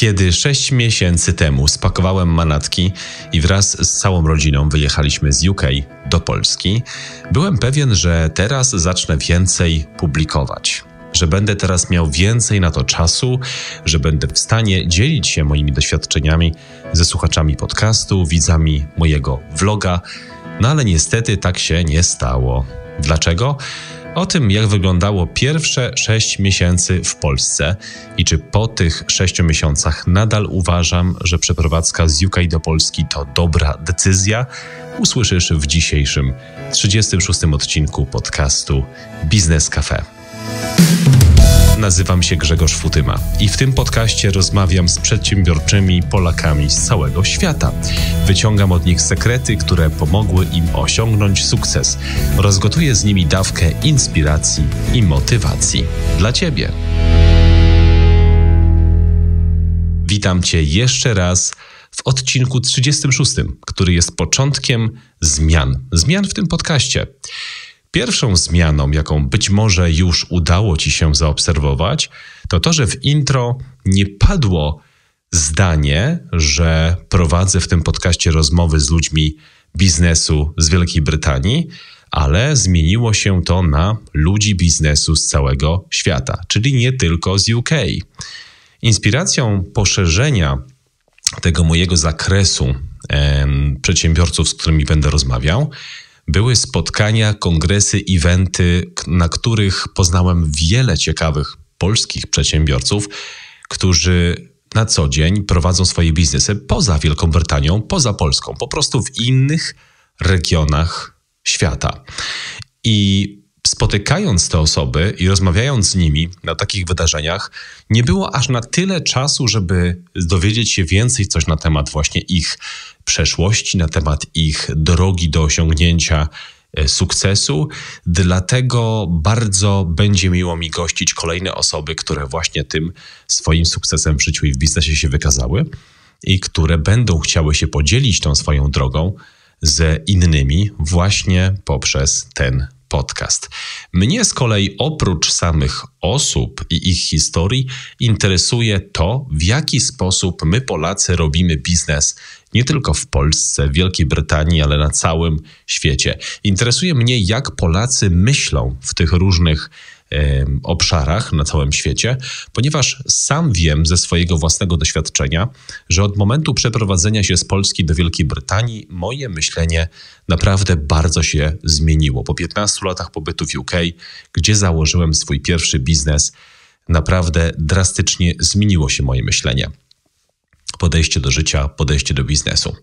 Kiedy sześć miesięcy temu spakowałem manatki i wraz z całą rodziną wyjechaliśmy z UK do Polski, byłem pewien, że teraz zacznę więcej publikować. Że będę teraz miał więcej na to czasu, że będę w stanie dzielić się moimi doświadczeniami ze słuchaczami podcastu, widzami mojego vloga, no ale niestety tak się nie stało. Dlaczego? O tym, jak wyglądało pierwsze sześć miesięcy w Polsce i czy po tych sześciu miesiącach nadal uważam, że przeprowadzka z UK do Polski to dobra decyzja, usłyszysz w dzisiejszym 36. odcinku podcastu Biznes Cafe. Nazywam się Grzegorz Futyma i w tym podcaście rozmawiam z przedsiębiorczymi Polakami z całego świata. Wyciągam od nich sekrety, które pomogły im osiągnąć sukces oraz gotuję z nimi dawkę inspiracji i motywacji dla Ciebie. Witam Cię jeszcze raz w odcinku 36, który jest początkiem zmian. Zmian w tym podcaście. Pierwszą zmianą, jaką być może już udało Ci się zaobserwować, to to, że w intro nie padło zdanie, że prowadzę w tym podcaście rozmowy z ludźmi biznesu z Wielkiej Brytanii, ale zmieniło się to na ludzi biznesu z całego świata, czyli nie tylko z UK. Inspiracją poszerzenia tego mojego zakresu em, przedsiębiorców, z którymi będę rozmawiał, były spotkania, kongresy, eventy, na których poznałem wiele ciekawych polskich przedsiębiorców, którzy na co dzień prowadzą swoje biznesy poza Wielką Brytanią, poza Polską, po prostu w innych regionach świata. I spotykając te osoby i rozmawiając z nimi na takich wydarzeniach, nie było aż na tyle czasu, żeby dowiedzieć się więcej coś na temat właśnie ich przeszłości, na temat ich drogi do osiągnięcia e, sukcesu. Dlatego bardzo będzie miło mi gościć kolejne osoby, które właśnie tym swoim sukcesem w życiu i w biznesie się wykazały i które będą chciały się podzielić tą swoją drogą z innymi właśnie poprzez ten podcast. Mnie z kolei oprócz samych osób i ich historii interesuje to, w jaki sposób my Polacy robimy biznes nie tylko w Polsce, Wielkiej Brytanii, ale na całym świecie. Interesuje mnie, jak Polacy myślą w tych różnych obszarach na całym świecie, ponieważ sam wiem ze swojego własnego doświadczenia, że od momentu przeprowadzenia się z Polski do Wielkiej Brytanii moje myślenie naprawdę bardzo się zmieniło. Po 15 latach pobytu w UK, gdzie założyłem swój pierwszy biznes, naprawdę drastycznie zmieniło się moje myślenie. Podejście do życia, podejście do biznesu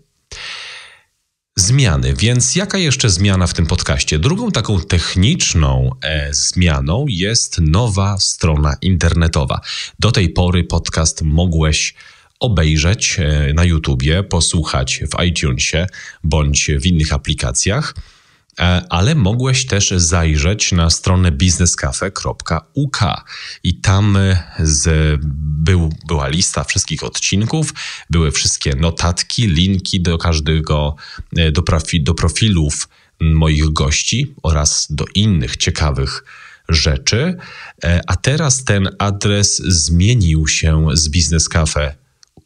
zmiany. Więc jaka jeszcze zmiana w tym podcaście? Drugą taką techniczną e, zmianą jest nowa strona internetowa. Do tej pory podcast mogłeś obejrzeć e, na YouTubie, posłuchać w iTunesie bądź w innych aplikacjach. E, ale mogłeś też zajrzeć na stronę biznescafe.uk i tam e, z, był, była lista wszystkich odcinków, były wszystkie notatki, linki do każdego, e, do, profi, do profilów moich gości oraz do innych ciekawych rzeczy. A teraz ten adres zmienił się z biznescafe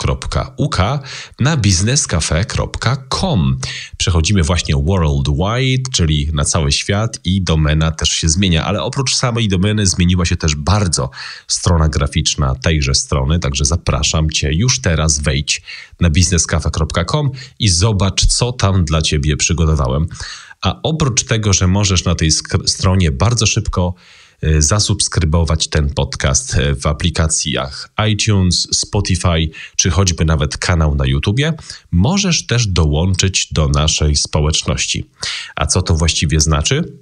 biznescafe.uk na biznescafe.com. Przechodzimy właśnie worldwide, czyli na cały świat i domena też się zmienia, ale oprócz samej domeny zmieniła się też bardzo strona graficzna tejże strony, także zapraszam Cię już teraz wejdź na biznescafe.com i zobacz, co tam dla Ciebie przygotowałem. A oprócz tego, że możesz na tej stronie bardzo szybko zasubskrybować ten podcast y, w aplikacjach iTunes, Spotify, czy choćby nawet kanał na YouTubie, możesz też dołączyć do naszej społeczności. A co to właściwie znaczy?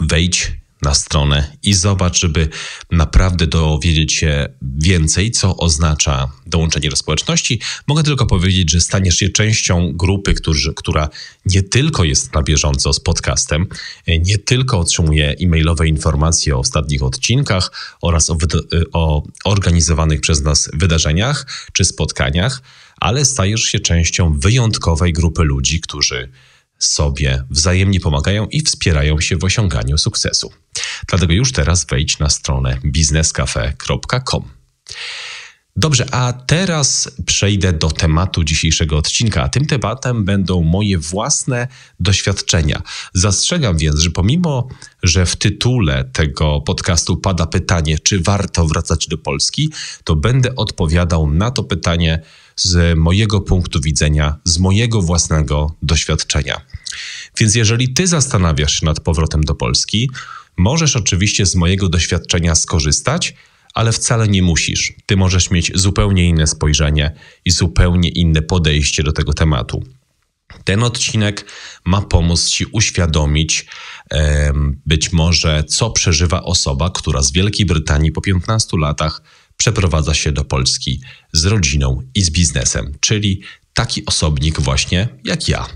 Wejdź na stronę i zobacz, żeby naprawdę dowiedzieć się więcej, co oznacza dołączenie do społeczności. Mogę tylko powiedzieć, że staniesz się częścią grupy, którzy, która nie tylko jest na bieżąco z podcastem, nie tylko otrzymuje e-mailowe informacje o ostatnich odcinkach oraz o, o organizowanych przez nas wydarzeniach czy spotkaniach, ale stajesz się częścią wyjątkowej grupy ludzi, którzy sobie wzajemnie pomagają i wspierają się w osiąganiu sukcesu. Dlatego już teraz wejdź na stronę biznescafe.com. Dobrze, a teraz przejdę do tematu dzisiejszego odcinka, a tym tematem będą moje własne doświadczenia. Zastrzegam więc, że pomimo, że w tytule tego podcastu pada pytanie, czy warto wracać do Polski, to będę odpowiadał na to pytanie z mojego punktu widzenia, z mojego własnego doświadczenia. Więc jeżeli ty zastanawiasz się nad powrotem do Polski, możesz oczywiście z mojego doświadczenia skorzystać ale wcale nie musisz. Ty możesz mieć zupełnie inne spojrzenie i zupełnie inne podejście do tego tematu. Ten odcinek ma pomóc Ci uświadomić być może, co przeżywa osoba, która z Wielkiej Brytanii po 15 latach przeprowadza się do Polski z rodziną i z biznesem, czyli taki osobnik właśnie jak ja.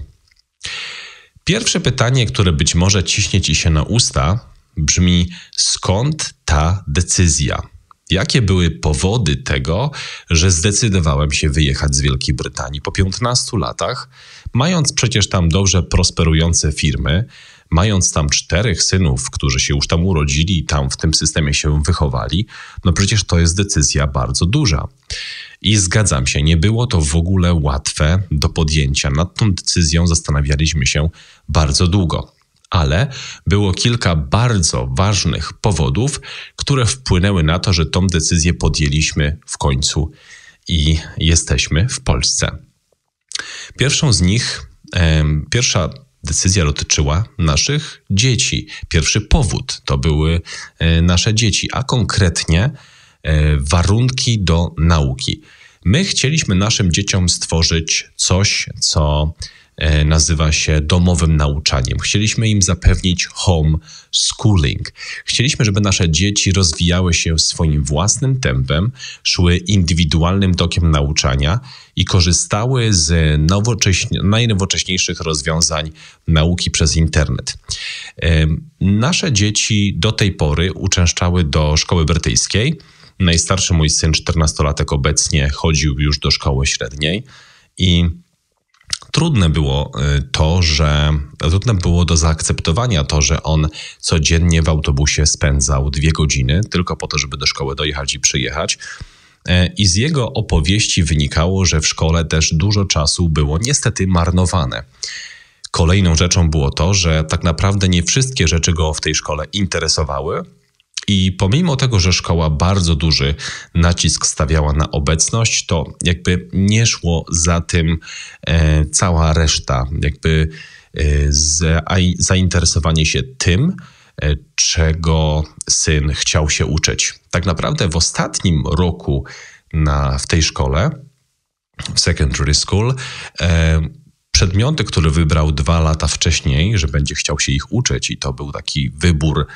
Pierwsze pytanie, które być może ciśnie Ci się na usta, brzmi: skąd ta decyzja? Jakie były powody tego, że zdecydowałem się wyjechać z Wielkiej Brytanii po 15 latach, mając przecież tam dobrze prosperujące firmy, mając tam czterech synów, którzy się już tam urodzili i tam w tym systemie się wychowali, no przecież to jest decyzja bardzo duża. I zgadzam się, nie było to w ogóle łatwe do podjęcia. Nad tą decyzją zastanawialiśmy się bardzo długo ale było kilka bardzo ważnych powodów, które wpłynęły na to, że tą decyzję podjęliśmy w końcu i jesteśmy w Polsce. Pierwszą z nich, pierwsza decyzja dotyczyła naszych dzieci. Pierwszy powód to były e, nasze dzieci, a konkretnie e, warunki do nauki. My chcieliśmy naszym dzieciom stworzyć coś, co nazywa się domowym nauczaniem. Chcieliśmy im zapewnić home schooling. Chcieliśmy, żeby nasze dzieci rozwijały się swoim własnym tempem, szły indywidualnym tokiem nauczania i korzystały z najnowocześniejszych rozwiązań nauki przez internet. E, nasze dzieci do tej pory uczęszczały do szkoły brytyjskiej. Najstarszy mój syn, 14-latek obecnie, chodził już do szkoły średniej i trudne było y, to, że trudne było do zaakceptowania to, że on codziennie w autobusie spędzał dwie godziny tylko po to, żeby do szkoły dojechać i przyjechać. E, I z jego opowieści wynikało, że w szkole też dużo czasu było niestety marnowane. Kolejną rzeczą było to, że tak naprawdę nie wszystkie rzeczy go w tej szkole interesowały, i pomimo tego, że szkoła bardzo duży nacisk stawiała na obecność, to jakby nie szło za tym e, cała reszta, jakby e, zainteresowanie się tym, e, czego syn chciał się uczyć. Tak naprawdę w ostatnim roku na, w tej szkole, w secondary school, e, przedmioty, które wybrał dwa lata wcześniej, że będzie chciał się ich uczyć, i to był taki wybór,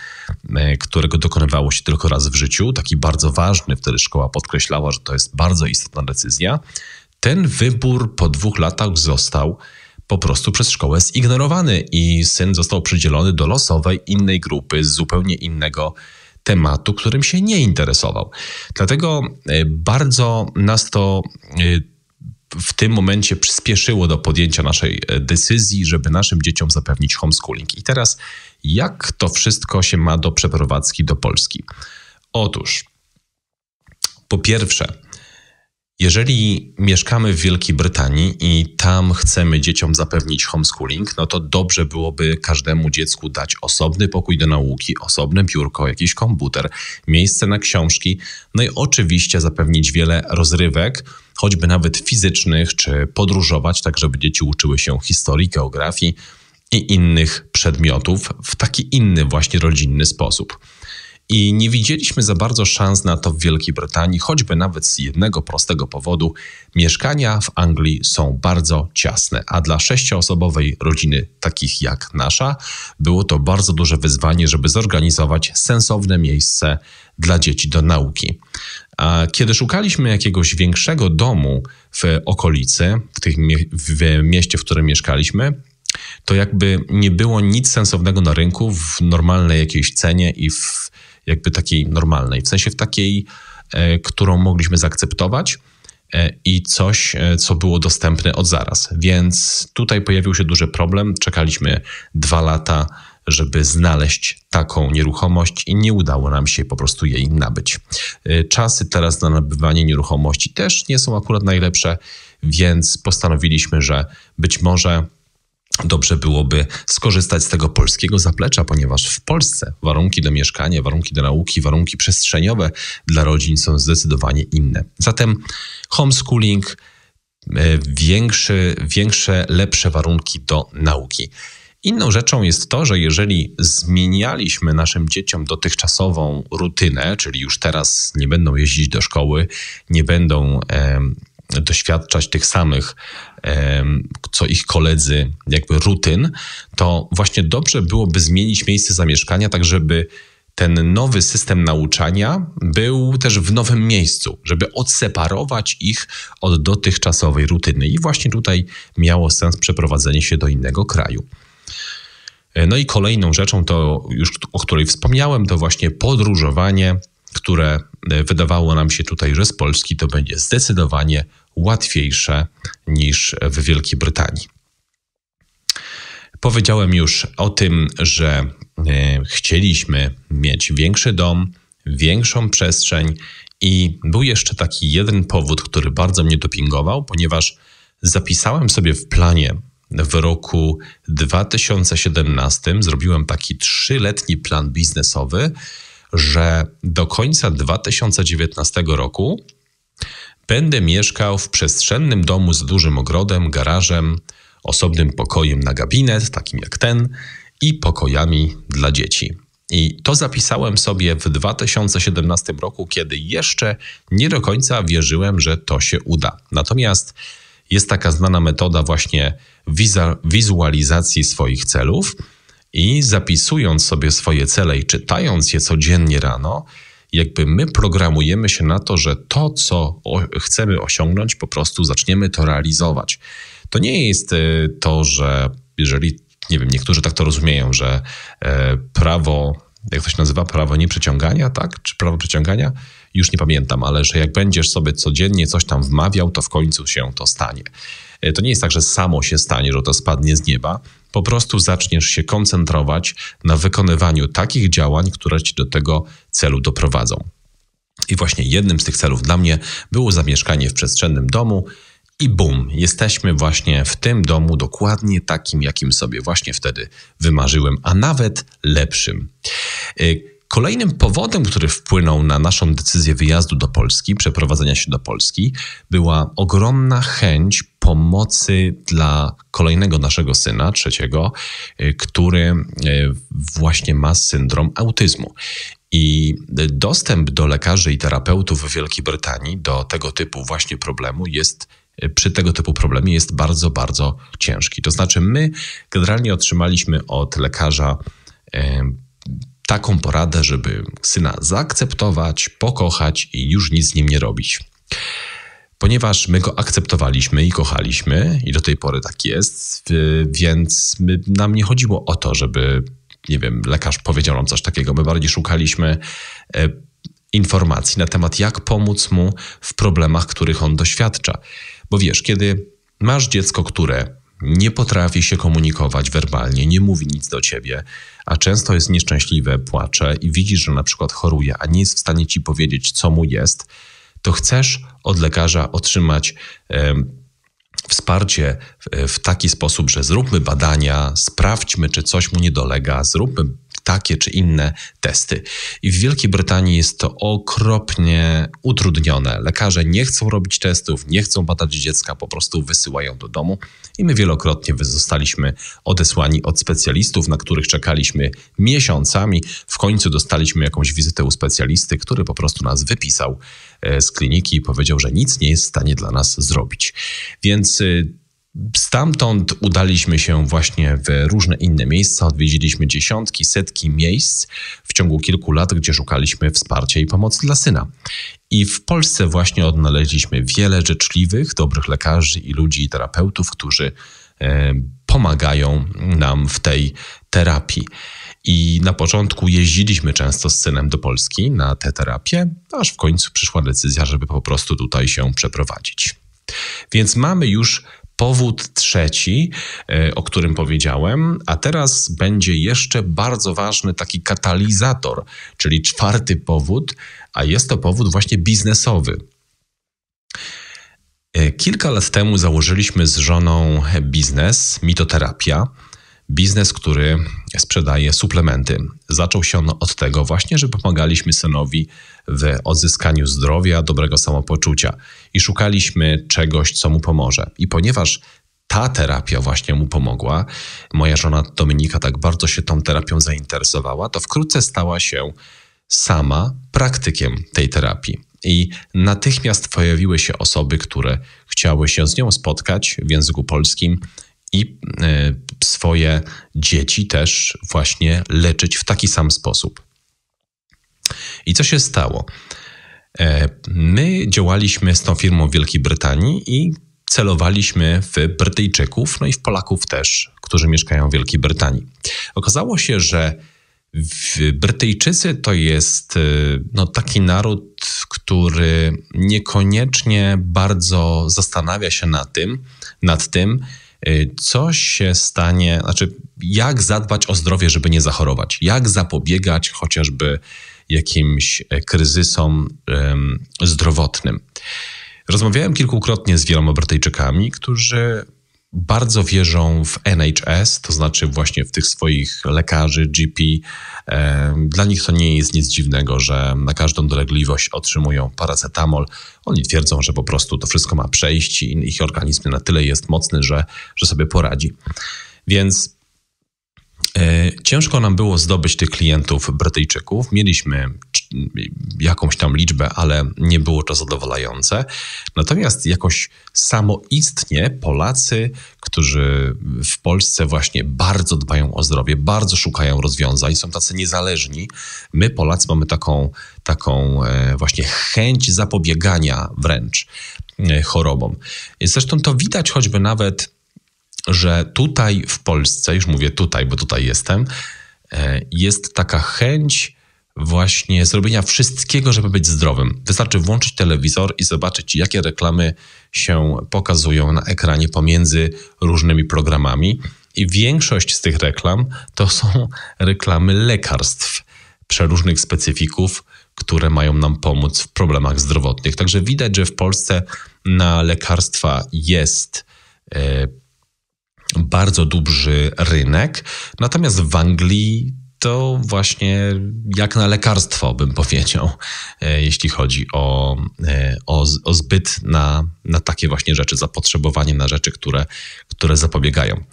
e, którego dokonywało się tylko raz w życiu, taki bardzo ważny, wtedy szkoła podkreślała, że to jest bardzo istotna decyzja. Ten wybór po dwóch latach został po prostu przez szkołę zignorowany i syn został przydzielony do losowej innej grupy z zupełnie innego tematu, którym się nie interesował. Dlatego e, bardzo nas to e, w tym momencie przyspieszyło do podjęcia naszej e, decyzji, żeby naszym dzieciom zapewnić homeschooling. I teraz, jak to wszystko się ma do przeprowadzki do Polski? Otóż, po pierwsze, jeżeli mieszkamy w Wielkiej Brytanii i tam chcemy dzieciom zapewnić homeschooling, no to dobrze byłoby każdemu dziecku dać osobny pokój do nauki, osobne biurko, jakiś komputer, miejsce na książki, no i oczywiście zapewnić wiele rozrywek, choćby nawet fizycznych, czy podróżować, tak żeby dzieci uczyły się historii, geografii i innych przedmiotów w taki inny właśnie rodzinny sposób. I nie widzieliśmy za bardzo szans na to w Wielkiej Brytanii, choćby nawet z jednego prostego powodu. Mieszkania w Anglii są bardzo ciasne, a dla sześcioosobowej rodziny, takich jak nasza, było to bardzo duże wyzwanie, żeby zorganizować sensowne miejsce dla dzieci do nauki. A kiedy szukaliśmy jakiegoś większego domu w okolicy, w, tych w mieście, w którym mieszkaliśmy, to jakby nie było nic sensownego na rynku w normalnej jakiejś cenie i w jakby takiej normalnej, w sensie w takiej, e, którą mogliśmy zaakceptować e, i coś, e, co było dostępne od zaraz. Więc tutaj pojawił się duży problem. Czekaliśmy dwa lata, żeby znaleźć taką nieruchomość i nie udało nam się po prostu jej nabyć. Czasy teraz na nabywanie nieruchomości też nie są akurat najlepsze, więc postanowiliśmy, że być może dobrze byłoby skorzystać z tego polskiego zaplecza, ponieważ w Polsce warunki do mieszkania, warunki do nauki, warunki przestrzeniowe dla rodzin są zdecydowanie inne. Zatem homeschooling, e, większy, większe, lepsze warunki do nauki. Inną rzeczą jest to, że jeżeli zmienialiśmy naszym dzieciom dotychczasową rutynę, czyli już teraz nie będą jeździć do szkoły, nie będą doświadczać tych samych, co ich koledzy, jakby rutyn, to właśnie dobrze byłoby zmienić miejsce zamieszkania, tak żeby ten nowy system nauczania był też w nowym miejscu, żeby odseparować ich od dotychczasowej rutyny. I właśnie tutaj miało sens przeprowadzenie się do innego kraju. No i kolejną rzeczą, to już o której wspomniałem, to właśnie podróżowanie które e, wydawało nam się tutaj, że z Polski to będzie zdecydowanie łatwiejsze niż w Wielkiej Brytanii. Powiedziałem już o tym, że e, chcieliśmy mieć większy dom, większą przestrzeń i był jeszcze taki jeden powód, który bardzo mnie dopingował, ponieważ zapisałem sobie w planie w roku 2017, zrobiłem taki trzyletni plan biznesowy, że do końca 2019 roku będę mieszkał w przestrzennym domu z dużym ogrodem, garażem, osobnym pokojem na gabinet, takim jak ten, i pokojami dla dzieci. I to zapisałem sobie w 2017 roku, kiedy jeszcze nie do końca wierzyłem, że to się uda. Natomiast jest taka znana metoda właśnie wizualizacji swoich celów i zapisując sobie swoje cele i czytając je codziennie rano, jakby my programujemy się na to, że to, co chcemy osiągnąć, po prostu zaczniemy to realizować. To nie jest e, to, że jeżeli, nie wiem, niektórzy tak to rozumieją, że e, prawo, jak to się nazywa, prawo nieprzeciągania, tak? Czy prawo przeciągania? Już nie pamiętam, ale że jak będziesz sobie codziennie coś tam wmawiał, to w końcu się to stanie. E, to nie jest tak, że samo się stanie, że to spadnie z nieba. Po prostu zaczniesz się koncentrować na wykonywaniu takich działań, które ci do tego celu doprowadzą. I właśnie jednym z tych celów dla mnie było zamieszkanie w przestrzennym domu. I bum, jesteśmy właśnie w tym domu dokładnie takim, jakim sobie właśnie wtedy wymarzyłem, a nawet lepszym. Kolejnym powodem, który wpłynął na naszą decyzję wyjazdu do Polski, przeprowadzenia się do Polski, była ogromna chęć pomocy dla kolejnego naszego syna, trzeciego, y, który y, właśnie ma syndrom autyzmu. I dostęp do lekarzy i terapeutów w Wielkiej Brytanii do tego typu właśnie problemu jest y, przy tego typu problemie jest bardzo, bardzo ciężki. To znaczy, my generalnie otrzymaliśmy od lekarza taką poradę, żeby syna zaakceptować, pokochać i już nic z nim nie robić ponieważ my go akceptowaliśmy i kochaliśmy, i do tej pory tak jest, więc nam nie chodziło o to, żeby, nie wiem, lekarz powiedział nam coś takiego. My bardziej szukaliśmy e, informacji na temat, jak pomóc mu w problemach, których on doświadcza. Bo wiesz, kiedy masz dziecko, które nie potrafi się komunikować werbalnie, nie mówi nic do ciebie, a często jest nieszczęśliwe, płacze i widzisz, że na przykład choruje, a nie jest w stanie ci powiedzieć, co mu jest, to chcesz od lekarza otrzymać wsparcie w taki sposób, że zróbmy badania, sprawdźmy, czy coś mu nie dolega, zróbmy takie czy inne testy. I w Wielkiej Brytanii jest to okropnie utrudnione. Lekarze nie chcą robić testów, nie chcą badać dziecka, po prostu wysyłają do domu. I my wielokrotnie zostaliśmy odesłani od specjalistów, na których czekaliśmy miesiącami. W końcu dostaliśmy jakąś wizytę u specjalisty, który po prostu nas wypisał e, z kliniki i powiedział, że nic nie jest w stanie dla nas zrobić. Więc y, Stamtąd udaliśmy się właśnie w różne inne miejsca, odwiedziliśmy dziesiątki, setki miejsc w ciągu kilku lat, gdzie szukaliśmy wsparcia i pomocy dla syna. I w Polsce właśnie odnaleźliśmy wiele życzliwych, dobrych lekarzy i ludzi i terapeutów, którzy e, pomagają nam w tej terapii. I na początku jeździliśmy często z synem do Polski na tę terapię, aż w końcu przyszła decyzja, żeby po prostu tutaj się przeprowadzić. Więc mamy już powód trzeci, e, o którym powiedziałem, a teraz będzie jeszcze bardzo ważny taki katalizator, czyli czwarty powód, a jest to powód właśnie biznesowy. E, kilka lat temu założyliśmy z żoną biznes Mitoterapia. Biznes, który sprzedaje suplementy. Zaczął się on od tego właśnie, że pomagaliśmy synowi w odzyskaniu zdrowia, dobrego samopoczucia i szukaliśmy czegoś, co mu pomoże. I ponieważ ta terapia właśnie mu pomogła, moja żona Dominika tak bardzo się tą terapią zainteresowała, to wkrótce stała się sama praktykiem tej terapii. I natychmiast pojawiły się osoby, które chciały się z nią spotkać w języku polskim i e, swoje dzieci też właśnie leczyć w taki sam sposób. I co się stało? E, my działaliśmy z tą firmą w Wielkiej Brytanii i celowaliśmy w Brytyjczyków, no i w Polaków też, którzy mieszkają w Wielkiej Brytanii. Okazało się, że Brytyjczycy to jest y, no, taki naród, który niekoniecznie bardzo zastanawia się nad tym, nad tym, co się stanie, znaczy jak zadbać o zdrowie, żeby nie zachorować, jak zapobiegać chociażby jakimś e, kryzysom zdrowotnym. Rozmawiałem kilkukrotnie z wieloma Brytyjczykami, którzy bardzo wierzą w NHS, to znaczy właśnie w tych swoich lekarzy, GP. Dla nich to nie jest nic dziwnego, że na każdą dolegliwość otrzymują paracetamol. Oni twierdzą, że po prostu to wszystko ma przejść i ich organizm na tyle jest mocny, że, że sobie poradzi. Więc E, ciężko nam było zdobyć tych klientów Brytyjczyków. Mieliśmy jakąś tam liczbę, ale nie było to zadowalające. Natomiast jakoś samoistnie Polacy, którzy w Polsce właśnie bardzo dbają o zdrowie, bardzo szukają rozwiązań, są tacy niezależni. My, Polacy, mamy taką, taką e, właśnie chęć zapobiegania wręcz e, chorobom. Zresztą to widać choćby nawet że tutaj w Polsce, już mówię tutaj, bo tutaj jestem, e, jest taka chęć właśnie zrobienia wszystkiego, żeby być zdrowym. Wystarczy włączyć telewizor i zobaczyć, jakie reklamy się pokazują na ekranie pomiędzy różnymi programami. I większość z tych reklam to są reklamy lekarstw przeróżnych specyfików, które mają nam pomóc w problemach zdrowotnych. Także widać, że w Polsce na lekarstwa jest e, bardzo duży rynek. Natomiast w Anglii to właśnie jak na lekarstwo, bym powiedział, e, jeśli chodzi o, e, o, o zbyt na, na takie właśnie rzeczy, zapotrzebowanie na rzeczy, które, które zapobiegają.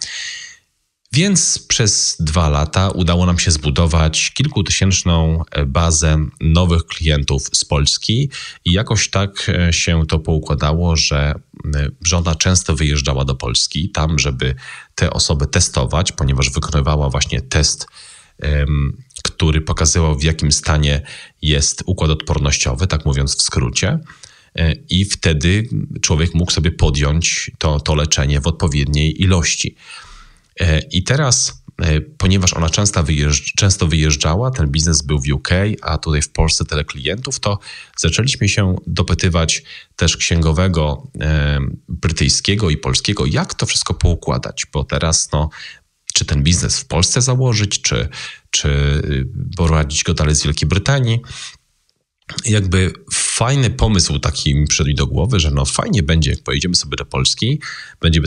Więc przez dwa lata udało nam się zbudować kilkutysięczną e, bazę nowych klientów z Polski i jakoś tak e, się to poukładało, że e, żona często wyjeżdżała do Polski tam, żeby te osoby testować, ponieważ wykonywała właśnie test, który pokazywał w jakim stanie jest układ odpornościowy, tak mówiąc w skrócie. I wtedy człowiek mógł sobie podjąć to, to leczenie w odpowiedniej ilości. E, I teraz, e, ponieważ ona często, wyjeżdż, często wyjeżdżała, ten biznes był w UK, a tutaj w Polsce tyle klientów, to zaczęliśmy się dopytywać też księgowego e, brytyjskiego i polskiego, jak to wszystko poukładać, bo teraz no, czy ten biznes w Polsce założyć, czy, czy y, prowadzić go dalej z Wielkiej Brytanii jakby fajny pomysł taki mi przyszedł do głowy, że no fajnie będzie, jak pojedziemy sobie do Polski, będziemy,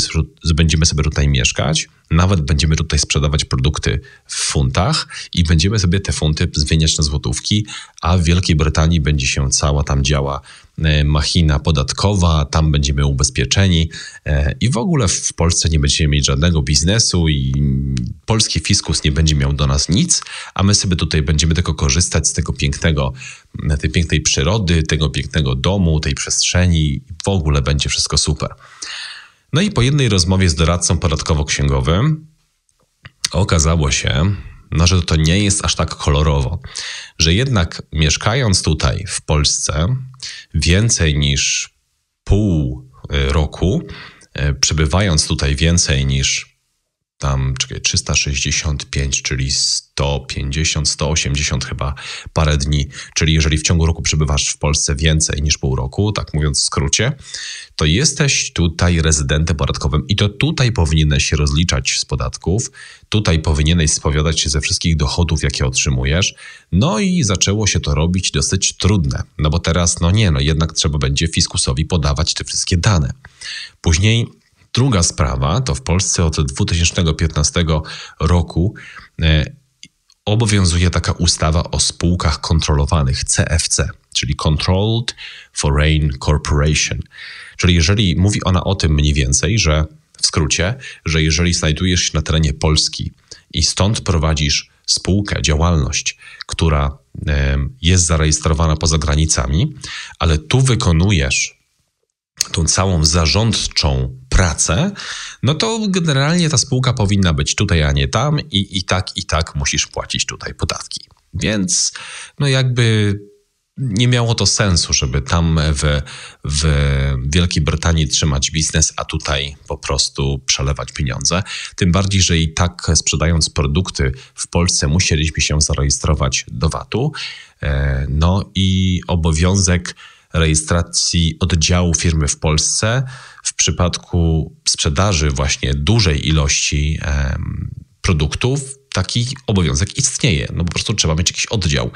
będziemy sobie tutaj mieszkać, nawet będziemy tutaj sprzedawać produkty w funtach i będziemy sobie te funty zmieniać na złotówki, a w Wielkiej Brytanii będzie się cała tam działa machina podatkowa, tam będziemy ubezpieczeni e, i w ogóle w Polsce nie będziemy mieć żadnego biznesu i polski fiskus nie będzie miał do nas nic, a my sobie tutaj będziemy tylko korzystać z tego pięknego, tej pięknej przyrody, tego pięknego domu, tej przestrzeni, w ogóle będzie wszystko super. No i po jednej rozmowie z doradcą podatkowo-księgowym okazało się, no, że to nie jest aż tak kolorowo, że jednak mieszkając tutaj w Polsce więcej niż pół y, roku, y, przebywając tutaj więcej niż tam, czekaj, 365, czyli 150, 180 chyba parę dni, czyli jeżeli w ciągu roku przebywasz w Polsce więcej niż pół roku, tak mówiąc w skrócie, to jesteś tutaj rezydentem podatkowym. I to tutaj powinieneś się rozliczać z podatków, tutaj powinieneś spowiadać się ze wszystkich dochodów, jakie otrzymujesz, no i zaczęło się to robić dosyć trudne, no bo teraz, no nie, no jednak trzeba będzie fiskusowi podawać te wszystkie dane. Później Druga sprawa to w Polsce od 2015 roku e, obowiązuje taka ustawa o spółkach kontrolowanych CFC, czyli Controlled Foreign Corporation. Czyli jeżeli mówi ona o tym mniej więcej, że w skrócie, że jeżeli znajdujesz się na terenie Polski i stąd prowadzisz spółkę, działalność, która e, jest zarejestrowana poza granicami, ale tu wykonujesz tą całą zarządczą pracę, no to generalnie ta spółka powinna być tutaj, a nie tam i, i tak, i tak musisz płacić tutaj podatki. Więc no jakby nie miało to sensu, żeby tam w, w Wielkiej Brytanii trzymać biznes, a tutaj po prostu przelewać pieniądze. Tym bardziej, że i tak sprzedając produkty w Polsce musieliśmy się zarejestrować do VAT-u. E, no i obowiązek rejestracji oddziału firmy w Polsce w przypadku sprzedaży właśnie dużej ilości produktów taki obowiązek istnieje. No po prostu trzeba mieć jakiś oddział.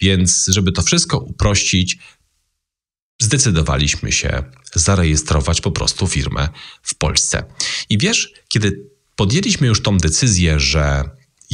Więc żeby to wszystko uprościć, zdecydowaliśmy się zarejestrować po prostu firmę w Polsce. I wiesz, kiedy podjęliśmy już tą decyzję, że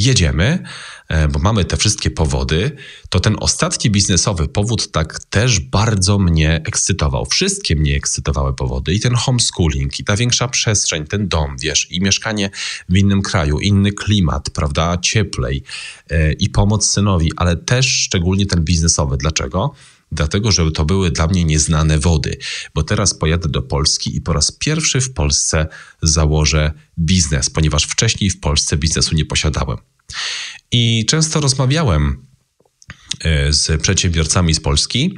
jedziemy, e, bo mamy te wszystkie powody, to ten ostatni biznesowy powód tak też bardzo mnie ekscytował. Wszystkie mnie ekscytowały powody i ten homeschooling, i ta większa przestrzeń, ten dom, wiesz, i mieszkanie w innym kraju, inny klimat, prawda, cieplej e, i pomoc synowi, ale też szczególnie ten biznesowy. Dlaczego? Dlatego że to były dla mnie nieznane wody, bo teraz pojadę do Polski i po raz pierwszy w Polsce założę biznes, ponieważ wcześniej w Polsce biznesu nie posiadałem. I często rozmawiałem e, z przedsiębiorcami z Polski,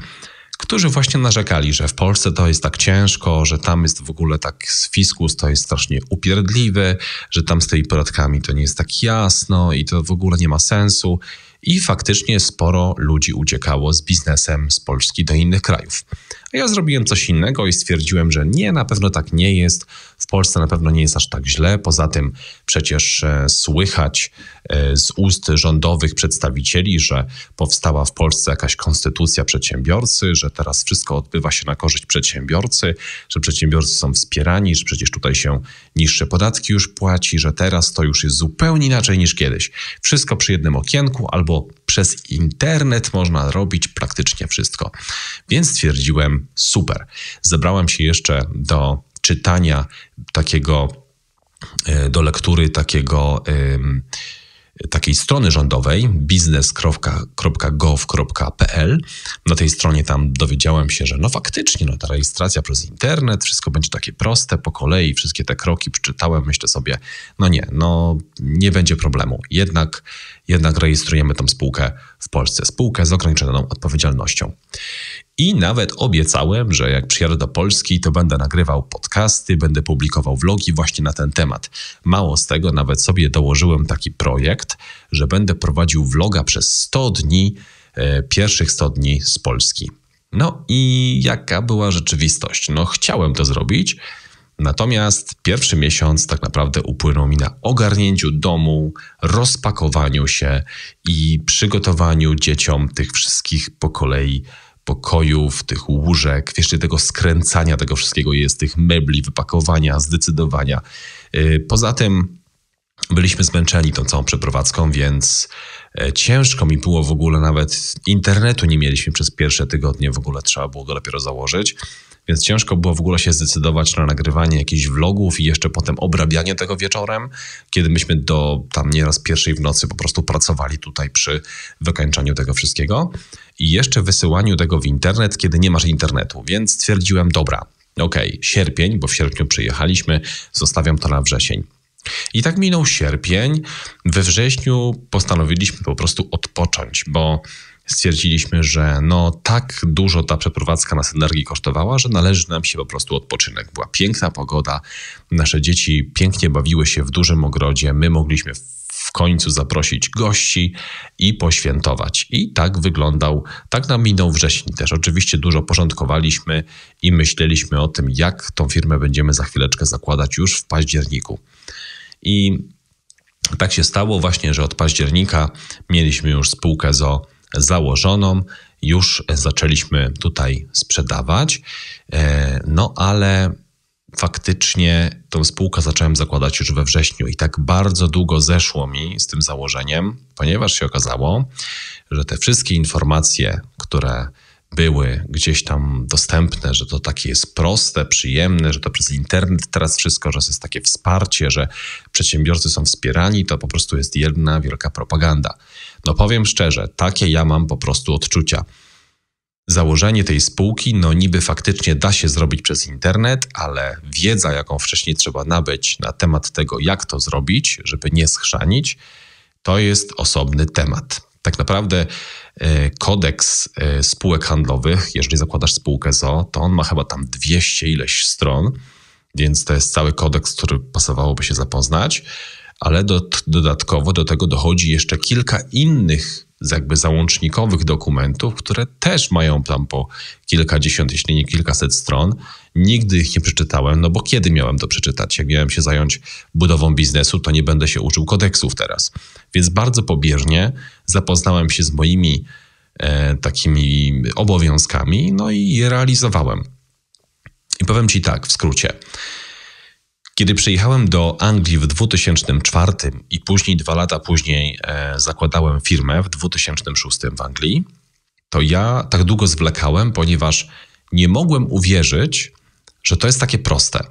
którzy właśnie narzekali, że w Polsce to jest tak ciężko, że tam jest w ogóle tak fiskus to jest strasznie upierdliwy, że tam z tymi podatkami to nie jest tak jasno i to w ogóle nie ma sensu. I faktycznie sporo ludzi uciekało z biznesem z Polski do innych krajów. A ja zrobiłem coś innego i stwierdziłem, że nie, na pewno tak nie jest. W Polsce na pewno nie jest aż tak źle. Poza tym przecież e, słychać e, z ust rządowych przedstawicieli, że powstała w Polsce jakaś konstytucja przedsiębiorcy, że teraz wszystko odbywa się na korzyść przedsiębiorcy, że przedsiębiorcy są wspierani, że przecież tutaj się niższe podatki już płaci, że teraz to już jest zupełnie inaczej niż kiedyś. Wszystko przy jednym okienku albo przez internet można robić praktycznie wszystko. Więc stwierdziłem, super. Zebrałem się jeszcze do czytania takiego, e, do lektury takiego takiej strony rządowej biznes.gov.pl. Na tej stronie tam dowiedziałem się, że no faktycznie no ta rejestracja przez internet, wszystko będzie takie proste po kolei, wszystkie te kroki przeczytałem, myślę sobie, no nie, no nie będzie problemu. Jednak, jednak rejestrujemy tą spółkę w Polsce, spółkę z ograniczoną odpowiedzialnością. I nawet obiecałem, że jak przyjadę do Polski, to będę nagrywał podcasty, będę publikował vlogi właśnie na ten temat. Mało z tego, nawet sobie dołożyłem taki projekt, że będę prowadził vloga przez 100 dni, e, pierwszych 100 dni z Polski. No i jaka była rzeczywistość? No, chciałem to zrobić. Natomiast pierwszy miesiąc tak naprawdę upłynął mi na ogarnięciu domu, rozpakowaniu się i przygotowaniu dzieciom tych wszystkich po kolei pokojów, tych łóżek, wiesz, tego skręcania tego wszystkiego jest, tych mebli, wypakowania, zdecydowania. Y, poza tym byliśmy zmęczeni tą całą przeprowadzką, więc e, ciężko mi było w ogóle nawet internetu nie mieliśmy przez pierwsze tygodnie, w ogóle trzeba było go dopiero założyć. Więc ciężko było w ogóle się zdecydować na nagrywanie jakichś vlogów i jeszcze potem obrabianie tego wieczorem, kiedy myśmy do tam nieraz pierwszej w nocy po prostu pracowali tutaj przy wykańczaniu tego wszystkiego i jeszcze wysyłaniu tego w internet, kiedy nie masz internetu. Więc stwierdziłem, dobra, okej, okay, sierpień, bo w sierpniu przyjechaliśmy, zostawiam to na wrzesień. I tak minął sierpień. We wrześniu postanowiliśmy po prostu odpocząć, bo stwierdziliśmy, że no tak dużo ta przeprowadzka nas energii kosztowała, że należy nam się po prostu odpoczynek. Była piękna pogoda, nasze dzieci pięknie bawiły się w dużym ogrodzie, my mogliśmy w końcu zaprosić gości i poświętować. I tak wyglądał, tak nam minął wrzesień też. Oczywiście dużo porządkowaliśmy i myśleliśmy o tym, jak tą firmę będziemy za chwileczkę zakładać już w październiku. I tak się stało właśnie, że od października mieliśmy już spółkę ZO założoną, już zaczęliśmy tutaj sprzedawać, e, no ale faktycznie tą spółkę zacząłem zakładać już we wrześniu i tak bardzo długo zeszło mi z tym założeniem, ponieważ się okazało, że te wszystkie informacje, które były gdzieś tam dostępne, że to takie jest proste, przyjemne, że to przez internet teraz wszystko, że jest takie wsparcie, że przedsiębiorcy są wspierani, to po prostu jest jedna wielka propaganda. No powiem szczerze, takie ja mam po prostu odczucia. Założenie tej spółki, no niby faktycznie da się zrobić przez internet, ale wiedza, jaką wcześniej trzeba nabyć na temat tego, jak to zrobić, żeby nie schrzanić, to jest osobny temat. Tak naprawdę e, kodeks e, spółek handlowych, jeżeli zakładasz spółkę ZO, to on ma chyba tam 200 ileś stron, więc to jest cały kodeks, który pasowałoby się zapoznać, ale do, dodatkowo do tego dochodzi jeszcze kilka innych jakby załącznikowych dokumentów, które też mają tam po kilkadziesiąt, jeśli nie kilkaset stron. Nigdy ich nie przeczytałem, no bo kiedy miałem to przeczytać? Jak miałem się zająć budową biznesu, to nie będę się uczył kodeksów teraz. Więc bardzo pobieżnie zapoznałem się z moimi e, takimi obowiązkami, no i je realizowałem. I powiem Ci tak, w skrócie. Kiedy przyjechałem do Anglii w 2004 i później, dwa lata później, e, zakładałem firmę w 2006 w Anglii, to ja tak długo zwlekałem, ponieważ nie mogłem uwierzyć, że to jest takie proste.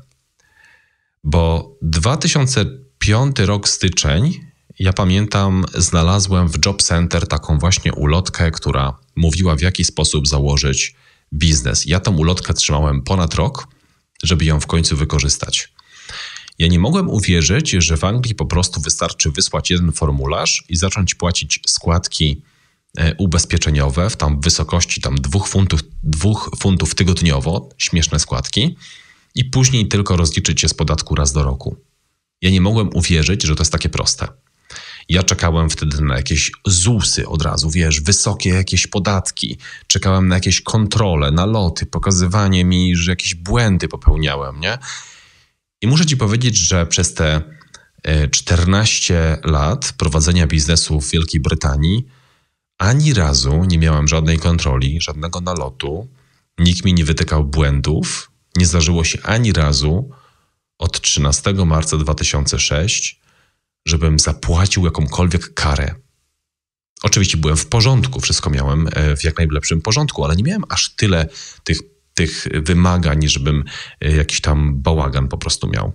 Bo 2005 rok styczeń, ja pamiętam, znalazłem w Job Center taką właśnie ulotkę, która mówiła, w jaki sposób założyć biznes. Ja tą ulotkę trzymałem ponad rok, żeby ją w końcu wykorzystać. Ja nie mogłem uwierzyć, że w Anglii po prostu wystarczy wysłać jeden formularz i zacząć płacić składki e, ubezpieczeniowe w tam wysokości tam dwóch funtów, dwóch funtów tygodniowo, śmieszne składki, i później tylko rozliczyć się z podatku raz do roku. Ja nie mogłem uwierzyć, że to jest takie proste. Ja czekałem wtedy na jakieś ZUSy od razu, wiesz, wysokie jakieś podatki. Czekałem na jakieś kontrole, naloty, pokazywanie mi, że jakieś błędy popełniałem, nie? I muszę Ci powiedzieć, że przez te 14 e, lat prowadzenia biznesu w Wielkiej Brytanii ani razu nie miałem żadnej kontroli, żadnego nalotu, nikt mi nie wytykał błędów, nie zdarzyło się ani razu od 13 marca 2006, żebym zapłacił jakąkolwiek karę. Oczywiście byłem w porządku, wszystko miałem e, w jak najlepszym porządku, ale nie miałem aż tyle tych tych wymagań, żebym e, jakiś tam bałagan po prostu miał.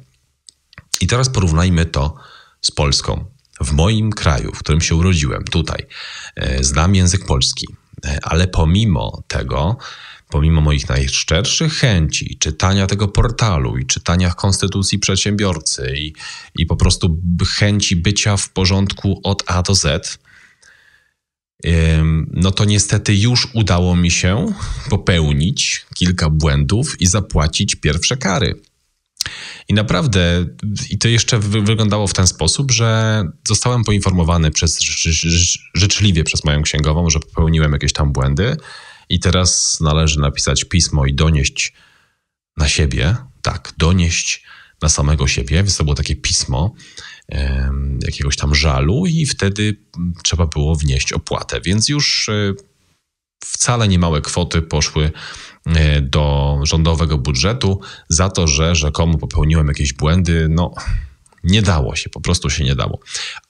I teraz porównajmy to z Polską. W moim kraju, w którym się urodziłem, tutaj, e, znam język polski, e, ale pomimo tego, pomimo moich najszczerszych chęci czytania tego portalu i czytania konstytucji przedsiębiorcy i, i po prostu chęci bycia w porządku od A do Z, no to niestety już udało mi się popełnić kilka błędów i zapłacić pierwsze kary. I naprawdę, i to jeszcze wyglądało w ten sposób, że zostałem poinformowany przez, życzliwie przez moją księgową, że popełniłem jakieś tam błędy. I teraz należy napisać pismo i donieść na siebie, tak, donieść na samego siebie, więc to było takie pismo, jakiegoś tam żalu i wtedy trzeba było wnieść opłatę. Więc już e, wcale niemałe kwoty poszły e, do rządowego budżetu za to, że rzekomo popełniłem jakieś błędy. No, nie dało się, po prostu się nie dało.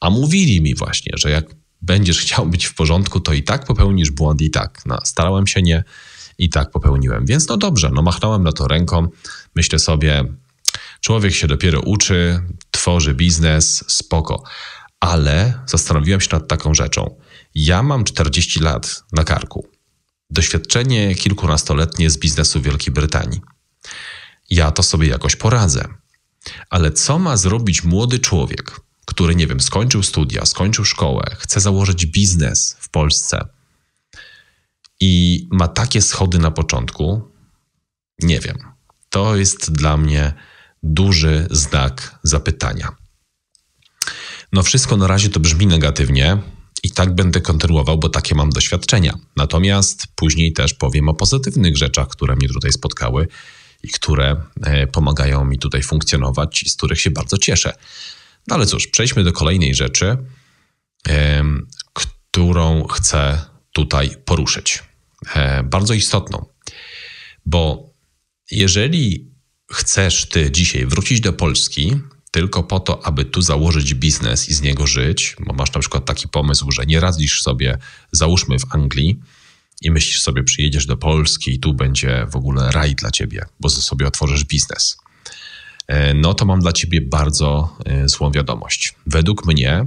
A mówili mi właśnie, że jak będziesz chciał być w porządku, to i tak popełnisz błąd, i tak. No, starałem się nie, i tak popełniłem. Więc no dobrze, no machnąłem na to ręką. Myślę sobie, człowiek się dopiero uczy, tworzy biznes, spoko. Ale zastanowiłem się nad taką rzeczą. Ja mam 40 lat na karku. Doświadczenie kilkunastoletnie z biznesu Wielkiej Brytanii. Ja to sobie jakoś poradzę. Ale co ma zrobić młody człowiek, który, nie wiem, skończył studia, skończył szkołę, chce założyć biznes w Polsce? i ma takie schody na początku, nie wiem. To jest dla mnie duży znak zapytania. No, wszystko na razie to brzmi negatywnie i tak będę kontynuował, bo takie mam doświadczenia. Natomiast później też powiem o pozytywnych rzeczach, które mnie tutaj spotkały i które e, pomagają mi tutaj funkcjonować z których się bardzo cieszę. No ale cóż, przejdźmy do kolejnej rzeczy, którą chcę tutaj poruszyć. E, bardzo istotną, bo jeżeli chcesz ty dzisiaj wrócić do Polski tylko po to, aby tu założyć biznes i z niego żyć, bo masz na przykład taki pomysł, że nie radzisz sobie, załóżmy w Anglii, i myślisz sobie, przyjedziesz do Polski i tu będzie w ogóle raj dla ciebie, bo sobie otworzysz biznes. E, no to mam dla ciebie bardzo e, złą wiadomość. Według mnie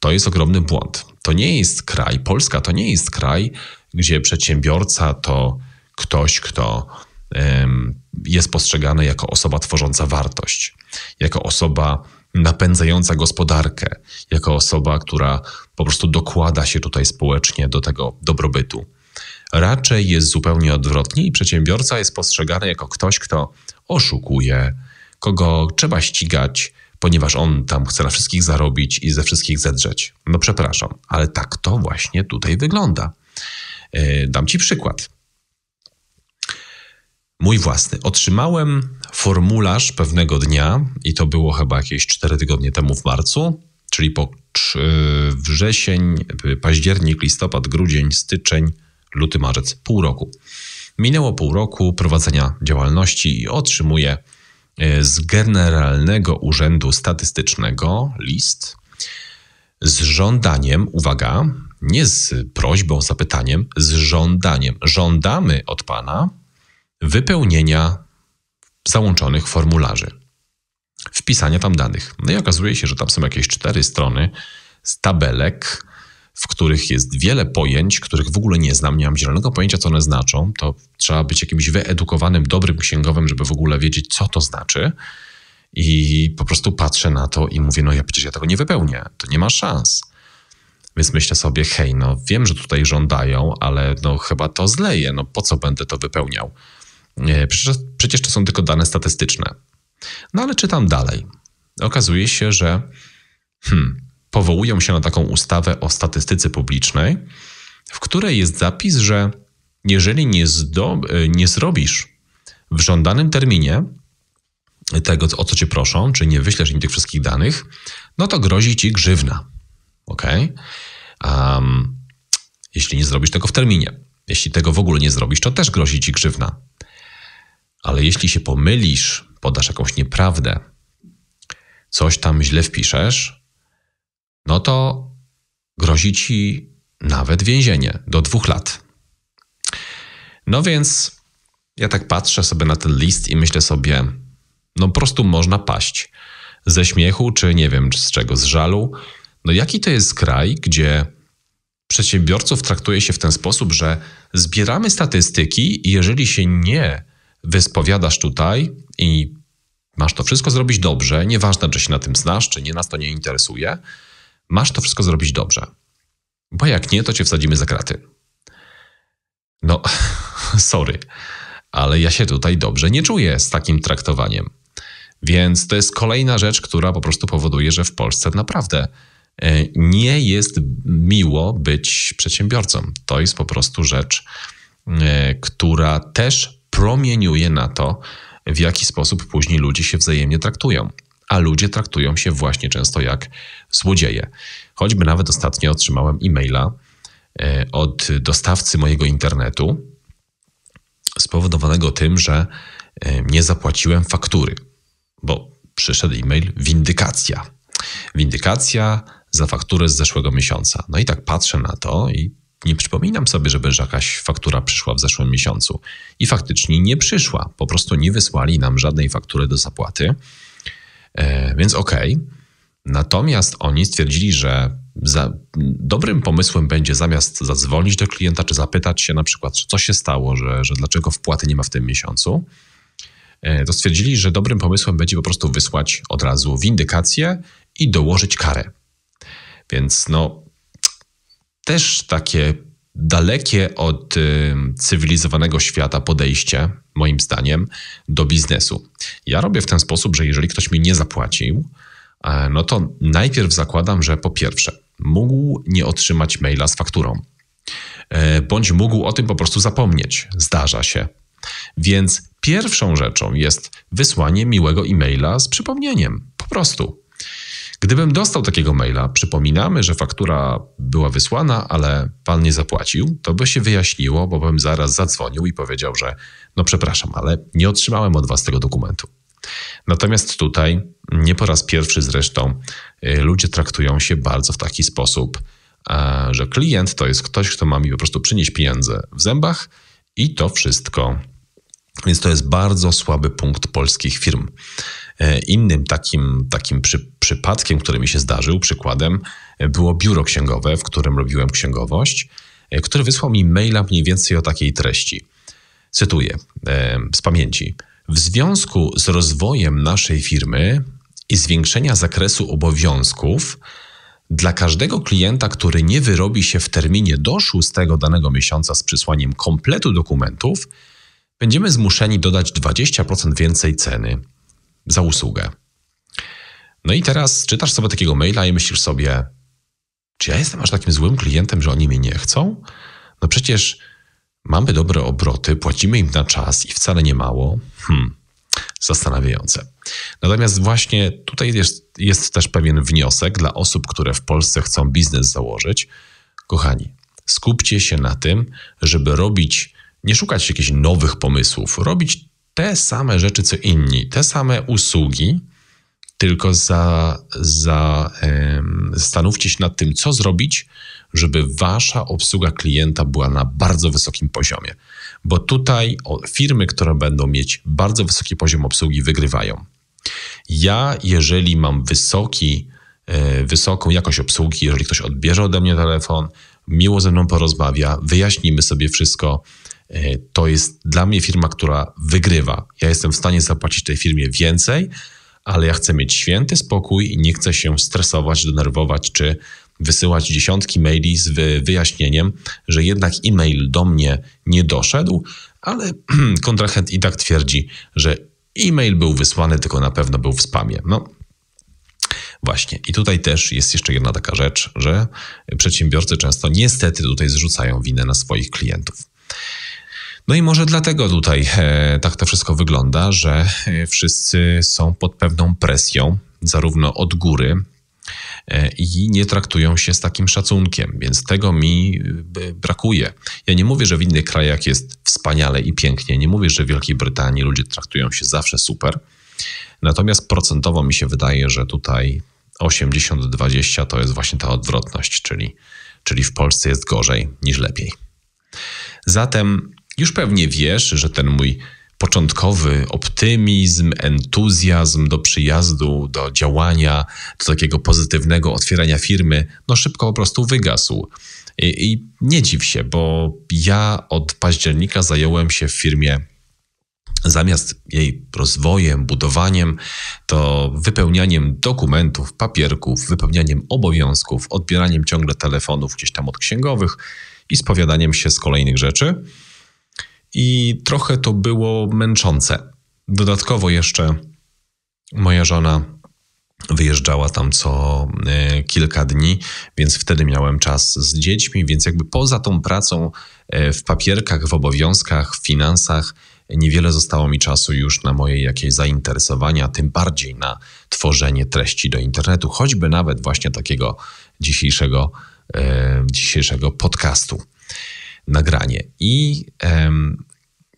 to jest ogromny błąd. To nie jest kraj, Polska to nie jest kraj, gdzie przedsiębiorca to ktoś, kto jest postrzegany jako osoba tworząca wartość, jako osoba napędzająca gospodarkę, jako osoba, która po prostu dokłada się tutaj społecznie do tego dobrobytu. Raczej jest zupełnie odwrotnie i przedsiębiorca jest postrzegany jako ktoś, kto oszukuje, kogo trzeba ścigać, ponieważ on tam chce na wszystkich zarobić i ze wszystkich zedrzeć. No przepraszam, ale tak to właśnie tutaj wygląda. E, dam Ci przykład. Mój własny. Otrzymałem formularz pewnego dnia, i to było chyba jakieś 4 tygodnie temu w marcu, czyli po wrzesień, październik, listopad, grudzień, styczeń, luty, marzec, pół roku. Minęło pół roku prowadzenia działalności i otrzymuję e, z Generalnego Urzędu Statystycznego list z żądaniem, uwaga, nie z prośbą, zapytaniem, z żądaniem. Żądamy od Pana wypełnienia załączonych formularzy, wpisania tam danych. No i okazuje się, że tam są jakieś cztery strony z tabelek, w których jest wiele pojęć, których w ogóle nie znam, nie mam zielonego pojęcia, co one znaczą. To trzeba być jakimś wyedukowanym, dobrym księgowym, żeby w ogóle wiedzieć, co to znaczy. I po prostu patrzę na to i mówię, no ja przecież ja tego nie wypełnię, to nie ma szans. Więc myślę sobie, hej, no wiem, że tutaj żądają, ale no chyba to zleję, no po co będę to wypełniał? Przecież, przecież to są tylko dane statystyczne. No ale czytam dalej. Okazuje się, że hmm, powołują się na taką ustawę o statystyce publicznej, w której jest zapis, że jeżeli nie, zdo, nie zrobisz w żądanym terminie tego, o co cię proszą, czy nie wyślesz im tych wszystkich danych, no to grozi ci grzywna. Ok? Um, jeśli nie zrobisz tego w terminie. Jeśli tego w ogóle nie zrobisz, to też grozi ci grzywna. Ale jeśli się pomylisz, podasz jakąś nieprawdę, coś tam źle wpiszesz, no to grozi ci nawet więzienie do dwóch lat. No więc ja tak patrzę sobie na ten list i myślę sobie, no po prostu można paść. Ze śmiechu, czy nie wiem z czego, z żalu. No jaki to jest kraj, gdzie przedsiębiorców traktuje się w ten sposób, że zbieramy statystyki i jeżeli się nie wyspowiadasz tutaj i masz to wszystko zrobić dobrze, nieważne, czy się na tym znasz, czy nie, nas to nie interesuje, masz to wszystko zrobić dobrze. Bo jak nie, to cię wsadzimy za kraty. No, sorry, ale ja się tutaj dobrze nie czuję z takim traktowaniem. Więc to jest kolejna rzecz, która po prostu powoduje, że w Polsce naprawdę e, nie jest miło być przedsiębiorcą. To jest po prostu rzecz, e, która też promieniuje na to, w jaki sposób później ludzie się wzajemnie traktują a ludzie traktują się właśnie często jak złodzieje. Choćby nawet ostatnio otrzymałem e-maila e, od dostawcy mojego internetu spowodowanego tym, że e, nie zapłaciłem faktury, bo przyszedł e-mail windykacja. Windykacja za fakturę z zeszłego miesiąca. No i tak patrzę na to i nie przypominam sobie, żeby jakaś faktura przyszła w zeszłym miesiącu. I faktycznie nie przyszła. Po prostu nie wysłali nam żadnej faktury do zapłaty. E, więc okej. Okay. Natomiast oni stwierdzili, że za, dobrym pomysłem będzie zamiast zadzwonić do klienta, czy zapytać się na przykład, co się stało, że, że dlaczego wpłaty nie ma w tym miesiącu, e, to stwierdzili, że dobrym pomysłem będzie po prostu wysłać od razu windykację i dołożyć karę. Więc no, też takie dalekie od y, cywilizowanego świata podejście, moim zdaniem, do biznesu. Ja robię w ten sposób, że jeżeli ktoś mi nie zapłacił, e, no to najpierw zakładam, że po pierwsze, mógł nie otrzymać maila z fakturą, e, bądź mógł o tym po prostu zapomnieć. Zdarza się. Więc pierwszą rzeczą jest wysłanie miłego e-maila z przypomnieniem. Po prostu. Gdybym dostał takiego maila, przypominamy, że faktura była wysłana, ale pan nie zapłacił, to by się wyjaśniło, bo bym zaraz zadzwonił i powiedział, że no przepraszam, ale nie otrzymałem od was tego dokumentu. Natomiast tutaj, nie po raz pierwszy zresztą, y, ludzie traktują się bardzo w taki sposób, że klient to jest ktoś, kto ma mi po prostu przynieść pieniądze w zębach i to wszystko. Więc to jest bardzo słaby punkt polskich firm. E, innym takim, takim przy, przypadkiem, który mi się zdarzył, przykładem, e, było biuro księgowe, w którym robiłem księgowość, e, który wysłał mi maila mniej więcej o takiej treści. Cytuję z pamięci. W związku z rozwojem naszej firmy i zwiększenia zakresu obowiązków, dla każdego klienta, który nie wyrobi się w terminie do 6 danego miesiąca z przysłaniem kompletu dokumentów, będziemy zmuszeni dodać 20% więcej ceny za usługę. No i teraz czytasz sobie takiego maila i myślisz sobie, czy ja jestem aż takim złym klientem, że oni mnie nie chcą? No przecież mamy dobre obroty, płacimy im na czas i wcale nie mało. Hmm, zastanawiające. Natomiast właśnie tutaj jest, jest też pewien wniosek dla osób, które w Polsce chcą biznes założyć. Kochani, skupcie się na tym, żeby robić, nie szukać jakichś nowych pomysłów, robić te same rzeczy co inni, te same usługi, tylko za, za, zastanówcie się nad tym, co zrobić, żeby wasza obsługa klienta była na bardzo wysokim poziomie. Bo tutaj firmy, które będą mieć bardzo wysoki poziom obsługi, wygrywają. Ja, jeżeli mam wysoki, e, wysoką jakość obsługi, jeżeli ktoś odbierze ode mnie telefon, miło ze mną porozmawia, wyjaśnimy sobie wszystko, to jest dla mnie firma, która wygrywa. Ja jestem w stanie zapłacić tej firmie więcej, ale ja chcę mieć święty spokój i nie chcę się stresować, denerwować czy wysyłać dziesiątki maili z wyjaśnieniem, że jednak e-mail do mnie nie doszedł, ale kontrahent i tak twierdzi, że e-mail był wysłany, tylko na pewno był w spamie. No, Właśnie. I tutaj też jest jeszcze jedna taka rzecz, że przedsiębiorcy często niestety tutaj zrzucają winę na swoich klientów. No i może dlatego tutaj e, tak to wszystko wygląda, że e, wszyscy są pod pewną presją, zarówno od góry, e, i nie traktują się z takim szacunkiem, więc tego mi brakuje. Ja nie mówię, że w innych krajach jest wspaniale i pięknie, nie mówię, że w Wielkiej Brytanii ludzie traktują się zawsze super, natomiast procentowo mi się wydaje, że tutaj 80-20 to jest właśnie ta odwrotność, czyli, czyli w Polsce jest gorzej niż lepiej. Zatem już pewnie wiesz, że ten mój początkowy optymizm, entuzjazm do przyjazdu, do działania, do takiego pozytywnego otwierania firmy, no szybko po prostu wygasł. I, I, nie dziw się, bo ja od października zająłem się w firmie zamiast jej rozwojem, budowaniem, to wypełnianiem dokumentów, papierków, wypełnianiem obowiązków, odbieraniem ciągle telefonów gdzieś tam od księgowych i spowiadaniem się z kolejnych rzeczy i trochę to było męczące. Dodatkowo jeszcze moja żona wyjeżdżała tam co e, kilka dni, więc wtedy miałem czas z dziećmi, więc jakby poza tą pracą e, w papierkach, w obowiązkach, w finansach, niewiele zostało mi czasu już na moje jakieś zainteresowania, tym bardziej na tworzenie treści do internetu, choćby nawet właśnie takiego dzisiejszego, e, dzisiejszego podcastu nagranie. I em,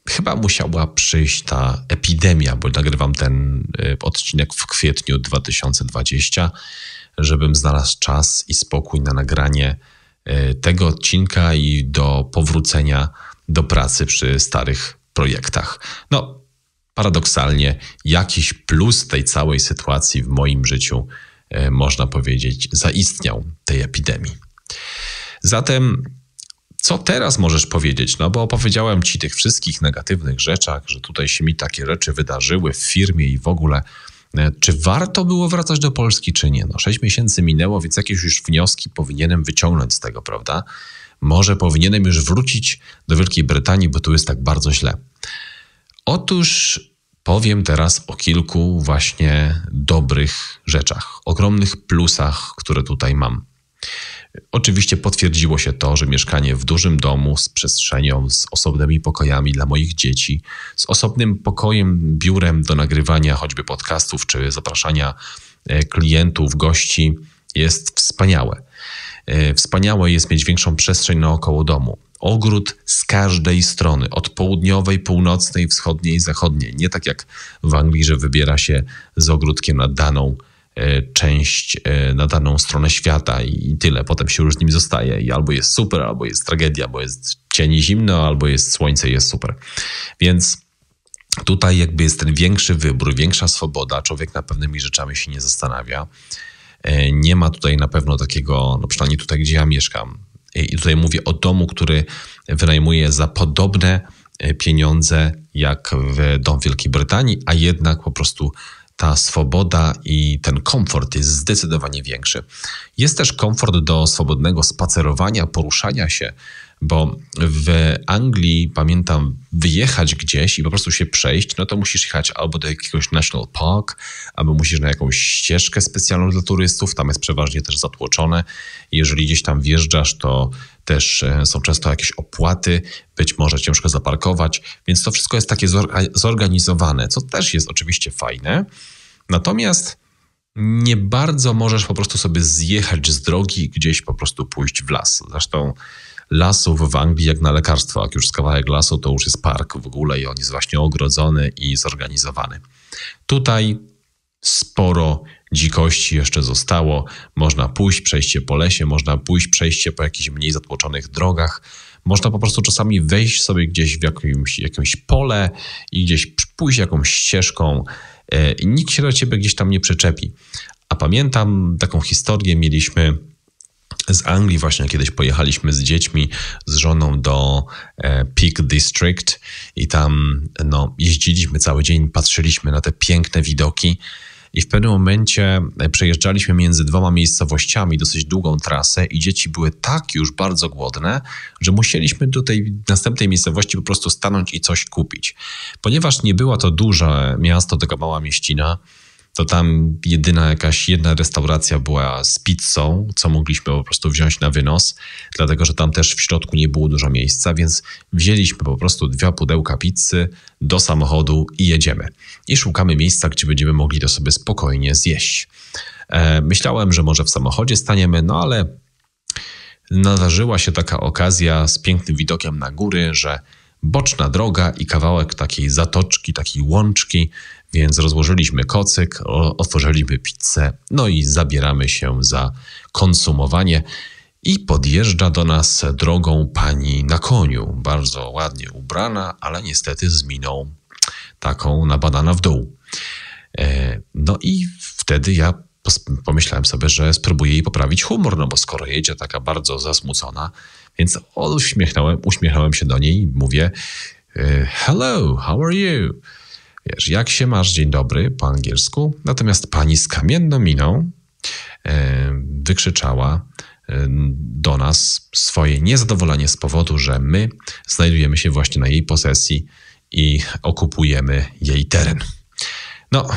chyba musiała przyjść ta epidemia, bo nagrywam ten y, odcinek w kwietniu 2020, żebym znalazł czas i spokój na nagranie y, tego odcinka i do powrócenia do pracy przy starych projektach. No, paradoksalnie, jakiś plus tej całej sytuacji w moim życiu, y, można powiedzieć, zaistniał tej epidemii. Zatem co teraz możesz powiedzieć? No bo opowiedziałem ci tych wszystkich negatywnych rzeczach, że tutaj się mi takie rzeczy wydarzyły w firmie i w ogóle. E, czy warto było wracać do Polski, czy nie? No, sześć miesięcy minęło, więc jakieś już wnioski powinienem wyciągnąć z tego, prawda? może powinienem już wrócić do Wielkiej Brytanii, bo tu jest tak bardzo źle. Otóż powiem teraz o kilku właśnie dobrych rzeczach, ogromnych plusach, które tutaj mam. Oczywiście potwierdziło się to, że mieszkanie w dużym domu z przestrzenią, z osobnymi pokojami dla moich dzieci, z osobnym pokojem, biurem do nagrywania choćby podcastów czy zapraszania e, klientów, gości jest wspaniałe. E, wspaniałe jest mieć większą przestrzeń naokoło domu. Ogród z każdej strony, od południowej, północnej, wschodniej, zachodniej. Nie tak jak w Anglii, że wybiera się z ogródkiem na daną część e, na daną stronę świata i tyle. Potem się już z nim zostaje i albo jest super, albo jest tragedia, bo jest cień zimno, albo jest słońce i jest super. Więc tutaj jakby jest ten większy wybór, większa swoboda. Człowiek nad pewnymi rzeczami się nie zastanawia. E, nie ma tutaj na pewno takiego, no przynajmniej tutaj, gdzie ja mieszkam. I tutaj mówię o domu, który wynajmuje za podobne pieniądze jak w dom Wielkiej Brytanii, a jednak po prostu ta swoboda i ten komfort jest zdecydowanie większy. Jest też komfort do swobodnego spacerowania, poruszania się, bo w Anglii pamiętam wyjechać gdzieś i po prostu się przejść, no to musisz jechać albo do jakiegoś national park, albo musisz na jakąś ścieżkę specjalną dla turystów, tam jest przeważnie też zatłoczone. Jeżeli gdzieś tam wjeżdżasz, to też e, są często jakieś opłaty, być może ciężko zaparkować, więc to wszystko jest takie zorganizowane, co też jest oczywiście fajne. Natomiast nie bardzo możesz po prostu sobie zjechać z drogi i gdzieś po prostu pójść w las. Zresztą lasów w Anglii jak na lekarstwo, jak już z kawałek lasu, to już jest park w ogóle i on jest właśnie ogrodzony i zorganizowany. Tutaj sporo dzikości jeszcze zostało. Można pójść przejście po lesie, można pójść przejście po jakichś mniej zatłoczonych drogach. Można po prostu czasami wejść sobie gdzieś w jakimś, jakimś pole i gdzieś pójść jakąś ścieżką e, i nikt się do ciebie gdzieś tam nie przyczepi. A pamiętam taką historię mieliśmy z Anglii właśnie kiedyś pojechaliśmy z dziećmi, z żoną do e, Peak District i tam no, jeździliśmy cały dzień, patrzyliśmy na te piękne widoki i w pewnym momencie e, przejeżdżaliśmy między dwoma miejscowościami dosyć długą trasę i dzieci były tak już bardzo głodne, że musieliśmy do tej następnej miejscowości po prostu stanąć i coś kupić. Ponieważ nie było to duże miasto, tylko mała mieścina, to tam jedyna jakaś jedna restauracja była z pizzą, co mogliśmy po prostu wziąć na wynos, dlatego że tam też w środku nie było dużo miejsca, więc wzięliśmy po prostu dwa pudełka pizzy do samochodu i jedziemy. I szukamy miejsca, gdzie będziemy mogli to sobie spokojnie zjeść. E, myślałem, że może w samochodzie staniemy, no ale nadarzyła się taka okazja z pięknym widokiem na góry, że boczna droga i kawałek takiej zatoczki, takiej łączki więc rozłożyliśmy kocyk, otworzyliśmy pizzę, no i zabieramy się za konsumowanie. I podjeżdża do nas drogą pani na koniu, bardzo ładnie ubrana, ale niestety z miną taką nabadana w dół. E, no i wtedy ja pomyślałem sobie, że spróbuję jej poprawić humor, no bo skoro jedzie taka bardzo zasmucona, więc uśmiechnąłem, uśmiechnąłem się do niej i mówię e, Hello, how are you? Wiesz, jak się masz, dzień dobry po angielsku. Natomiast pani z kamienną miną e, wykrzyczała e, do nas swoje niezadowolenie z powodu, że my znajdujemy się właśnie na jej posesji i okupujemy jej teren. No,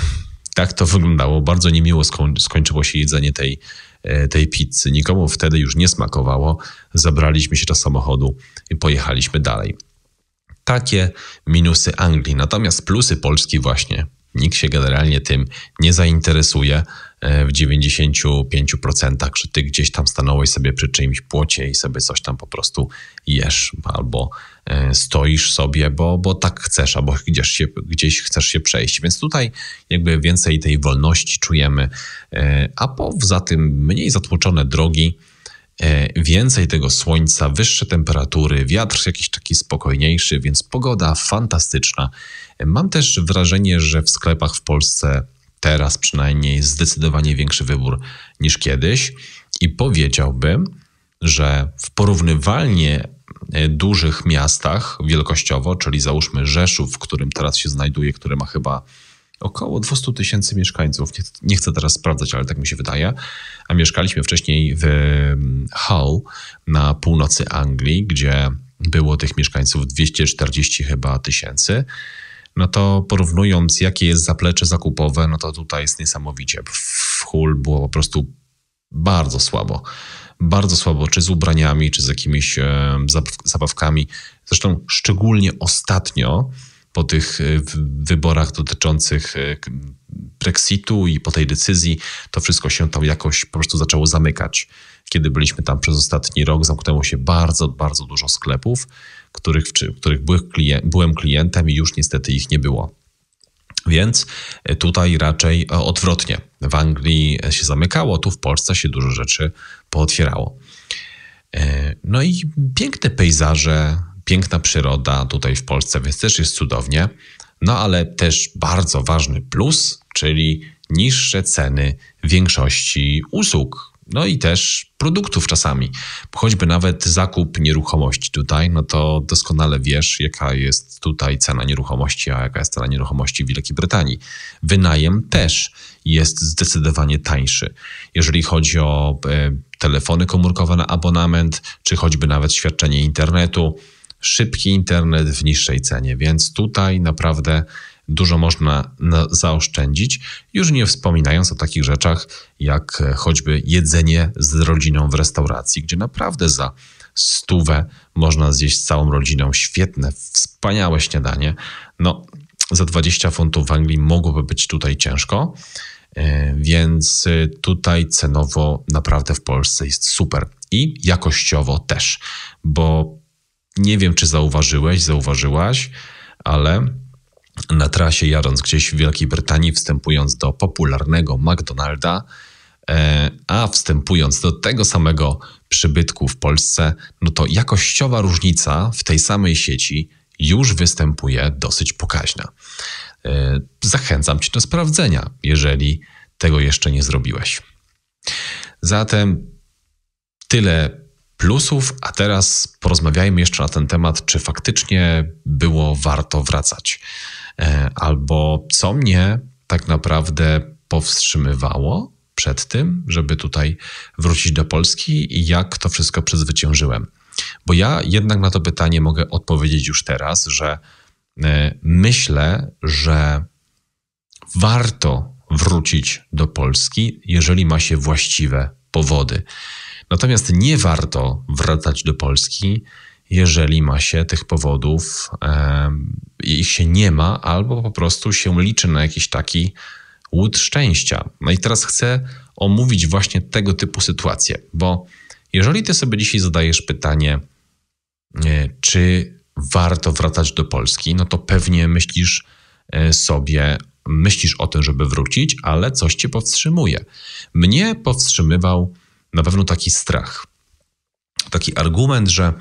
tak to wyglądało. Bardzo niemiło skończyło się jedzenie tej, e, tej pizzy. Nikomu wtedy już nie smakowało. Zabraliśmy się do samochodu i pojechaliśmy dalej takie minusy Anglii. Natomiast plusy Polski właśnie nikt się generalnie tym nie zainteresuje e, w 95%, że ty gdzieś tam stanąłeś sobie przy czyimś płocie i sobie coś tam po prostu jesz albo e, stoisz sobie, bo, bo tak chcesz, albo gdzieś, się, gdzieś chcesz się przejść. Więc tutaj jakby więcej tej wolności czujemy, e, a poza tym mniej zatłoczone drogi, więcej tego słońca, wyższe temperatury, wiatr jakiś taki spokojniejszy, więc pogoda fantastyczna. Mam też wrażenie, że w sklepach w Polsce teraz przynajmniej zdecydowanie większy wybór niż kiedyś i powiedziałbym, że w porównywalnie e, dużych miastach wielkościowo, czyli załóżmy Rzeszów, w którym teraz się znajduje, który ma chyba około 200 tysięcy mieszkańców. Nie, nie, chcę teraz sprawdzać, ale tak mi się wydaje. A mieszkaliśmy wcześniej w mm, Hull na północy Anglii, gdzie było tych mieszkańców 240 chyba tysięcy. No to porównując, jakie jest zaplecze zakupowe, no to tutaj jest niesamowicie. W Hull było po prostu bardzo słabo. Bardzo słabo, czy z ubraniami, czy z jakimiś e, zabawkami. Zresztą szczególnie ostatnio po tych e, wyborach dotyczących e, Brexitu i po tej decyzji, to wszystko się tam jakoś po prostu zaczęło zamykać. Kiedy byliśmy tam przez ostatni rok, zamknęło się bardzo, bardzo dużo sklepów, których, których byłem klientem i już niestety ich nie było. Więc e, tutaj raczej odwrotnie. W Anglii się zamykało, tu w Polsce się dużo rzeczy pootwierało. No i piękne pejzaże, piękna przyroda tutaj w Polsce, więc też jest cudownie. No ale też bardzo ważny plus, czyli niższe ceny większości usług, no i też produktów czasami. Choćby nawet zakup nieruchomości tutaj, no to doskonale wiesz, jaka jest tutaj cena nieruchomości, a jaka jest cena nieruchomości w Wielkiej Brytanii. Wynajem też jest zdecydowanie tańszy. Jeżeli chodzi o e, telefony komórkowe na abonament, czy choćby nawet świadczenie internetu, szybki internet w niższej cenie, więc tutaj naprawdę dużo można zaoszczędzić, już nie wspominając o takich rzeczach jak choćby jedzenie z rodziną w restauracji, gdzie naprawdę za stówę można zjeść całą rodziną świetne, wspaniałe śniadanie. No, za 20 funtów w Anglii mogłoby być tutaj ciężko, e, więc tutaj cenowo naprawdę w Polsce jest super i jakościowo też, bo nie wiem, czy zauważyłeś, zauważyłaś, ale na trasie jadąc gdzieś w Wielkiej Brytanii, wstępując do popularnego McDonalda, e, a wstępując do tego samego przybytku w Polsce, no to jakościowa różnica w tej samej sieci już występuje dosyć pokaźna. E, zachęcam Cię do sprawdzenia, jeżeli tego jeszcze nie zrobiłeś. Zatem tyle plusów, a teraz porozmawiajmy jeszcze na ten temat, czy faktycznie było warto wracać. E, albo co mnie tak naprawdę powstrzymywało przed tym, żeby tutaj wrócić do Polski i jak to wszystko przezwyciężyłem. Bo ja jednak na to pytanie mogę odpowiedzieć już teraz, że e, myślę, że warto wrócić do Polski, jeżeli ma się właściwe powody. Natomiast nie warto wracać do Polski, jeżeli ma się tych powodów, ich się nie ma, albo po prostu się liczy na jakiś taki łód szczęścia. No i teraz chcę omówić właśnie tego typu sytuacje, bo jeżeli ty sobie dzisiaj zadajesz pytanie, e, czy warto wracać do Polski, no to pewnie myślisz e, sobie, myślisz o tym, żeby wrócić, ale coś cię powstrzymuje. Mnie powstrzymywał na pewno taki strach. Taki argument, że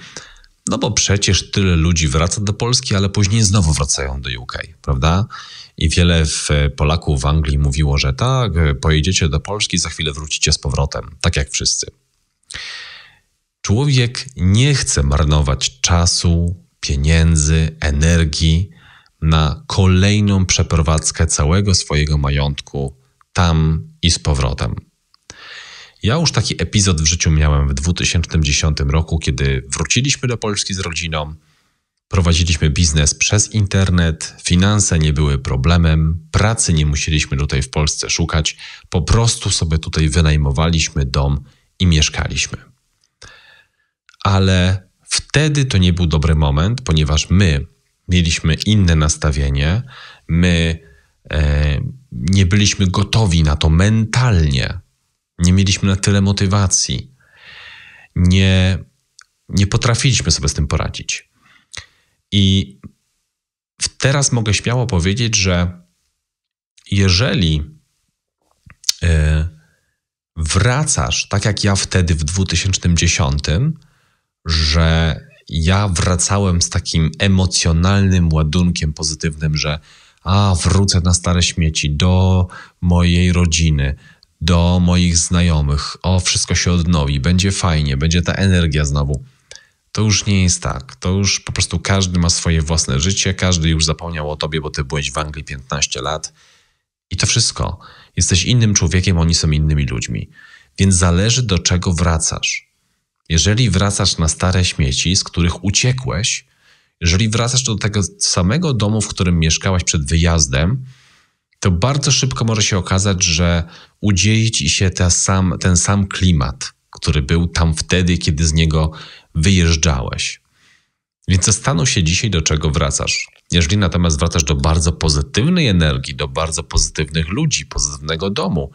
no bo przecież tyle ludzi wraca do Polski, ale później znowu wracają do UK, prawda? I wiele Polaków w Anglii mówiło, że tak, pojedziecie do Polski, za chwilę wrócicie z powrotem, tak jak wszyscy. Człowiek nie chce marnować czasu, pieniędzy, energii na kolejną przeprowadzkę całego swojego majątku tam i z powrotem. Ja już taki epizod w życiu miałem w 2010 roku, kiedy wróciliśmy do Polski z rodziną. Prowadziliśmy biznes przez internet, finanse nie były problemem, pracy nie musieliśmy tutaj w Polsce szukać, po prostu sobie tutaj wynajmowaliśmy dom i mieszkaliśmy. Ale wtedy to nie był dobry moment, ponieważ my mieliśmy inne nastawienie, my e, nie byliśmy gotowi na to mentalnie, nie mieliśmy na tyle motywacji. Nie, nie potrafiliśmy sobie z tym poradzić. I teraz mogę śmiało powiedzieć, że jeżeli e, wracasz, tak jak ja wtedy w 2010, że ja wracałem z takim emocjonalnym ładunkiem pozytywnym, że a wrócę na stare śmieci do mojej rodziny, do moich znajomych, o, wszystko się odnowi, będzie fajnie, będzie ta energia znowu. To już nie jest tak. To już po prostu każdy ma swoje własne życie, każdy już zapomniał o tobie, bo ty byłeś w Anglii 15 lat I to wszystko. Jesteś innym człowiekiem, oni są innymi ludźmi. Więc zależy do czego wracasz. Jeżeli wracasz na stare śmieci, z których uciekłeś, jeżeli wracasz do tego samego domu, w którym mieszkałaś przed wyjazdem, to bardzo szybko może się okazać, że udzieje ci się ten sam, ten sam klimat, który był tam wtedy, kiedy z niego wyjeżdżałeś. Więc zastanów się dzisiaj, do czego wracasz. Jeżeli natomiast wracasz do bardzo pozytywnej energii, do bardzo pozytywnych ludzi, pozytywnego domu,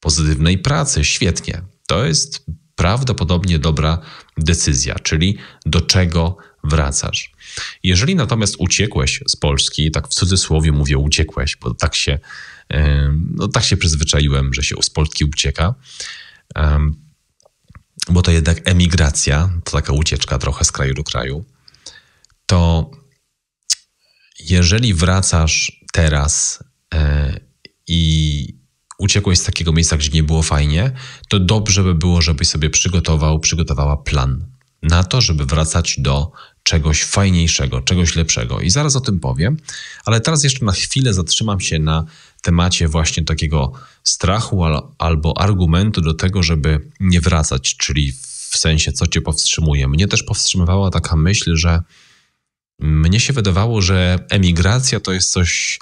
pozytywnej pracy, świetnie. To jest prawdopodobnie dobra decyzja, czyli do czego wracasz. Jeżeli natomiast uciekłeś z Polski, tak w cudzysłowie mówię uciekłeś, bo tak się, no, tak się przyzwyczaiłem, że się z Polski ucieka, bo to jednak emigracja, to taka ucieczka trochę z kraju do kraju, to jeżeli wracasz teraz e, i uciekłeś z takiego miejsca, gdzie nie było fajnie, to dobrze by było, żebyś sobie przygotował, przygotowała plan na to, żeby wracać do czegoś fajniejszego, czegoś lepszego. I zaraz o tym powiem, ale teraz jeszcze na chwilę zatrzymam się na temacie właśnie takiego strachu albo argumentu do tego, żeby nie wracać, czyli w sensie, co cię powstrzymuje. Mnie też powstrzymywała taka myśl, że mnie się wydawało, że emigracja to jest coś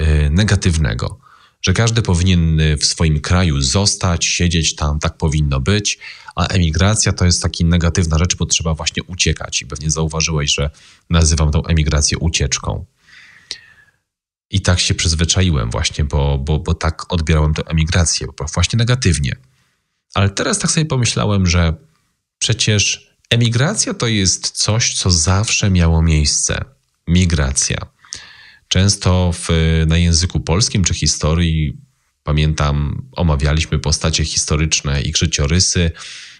y, negatywnego, że każdy powinien w swoim kraju zostać, siedzieć tam, tak powinno być, a emigracja to jest taka negatywna rzecz, bo trzeba właśnie uciekać. I pewnie zauważyłeś, że nazywam tą emigrację ucieczką. I tak się przyzwyczaiłem właśnie, bo, bo, bo tak odbierałem tę emigrację, właśnie negatywnie. Ale teraz tak sobie pomyślałem, że przecież Emigracja to jest coś, co zawsze miało miejsce. Migracja. Często w, na języku polskim czy historii, pamiętam, omawialiśmy postacie historyczne, ich życiorysy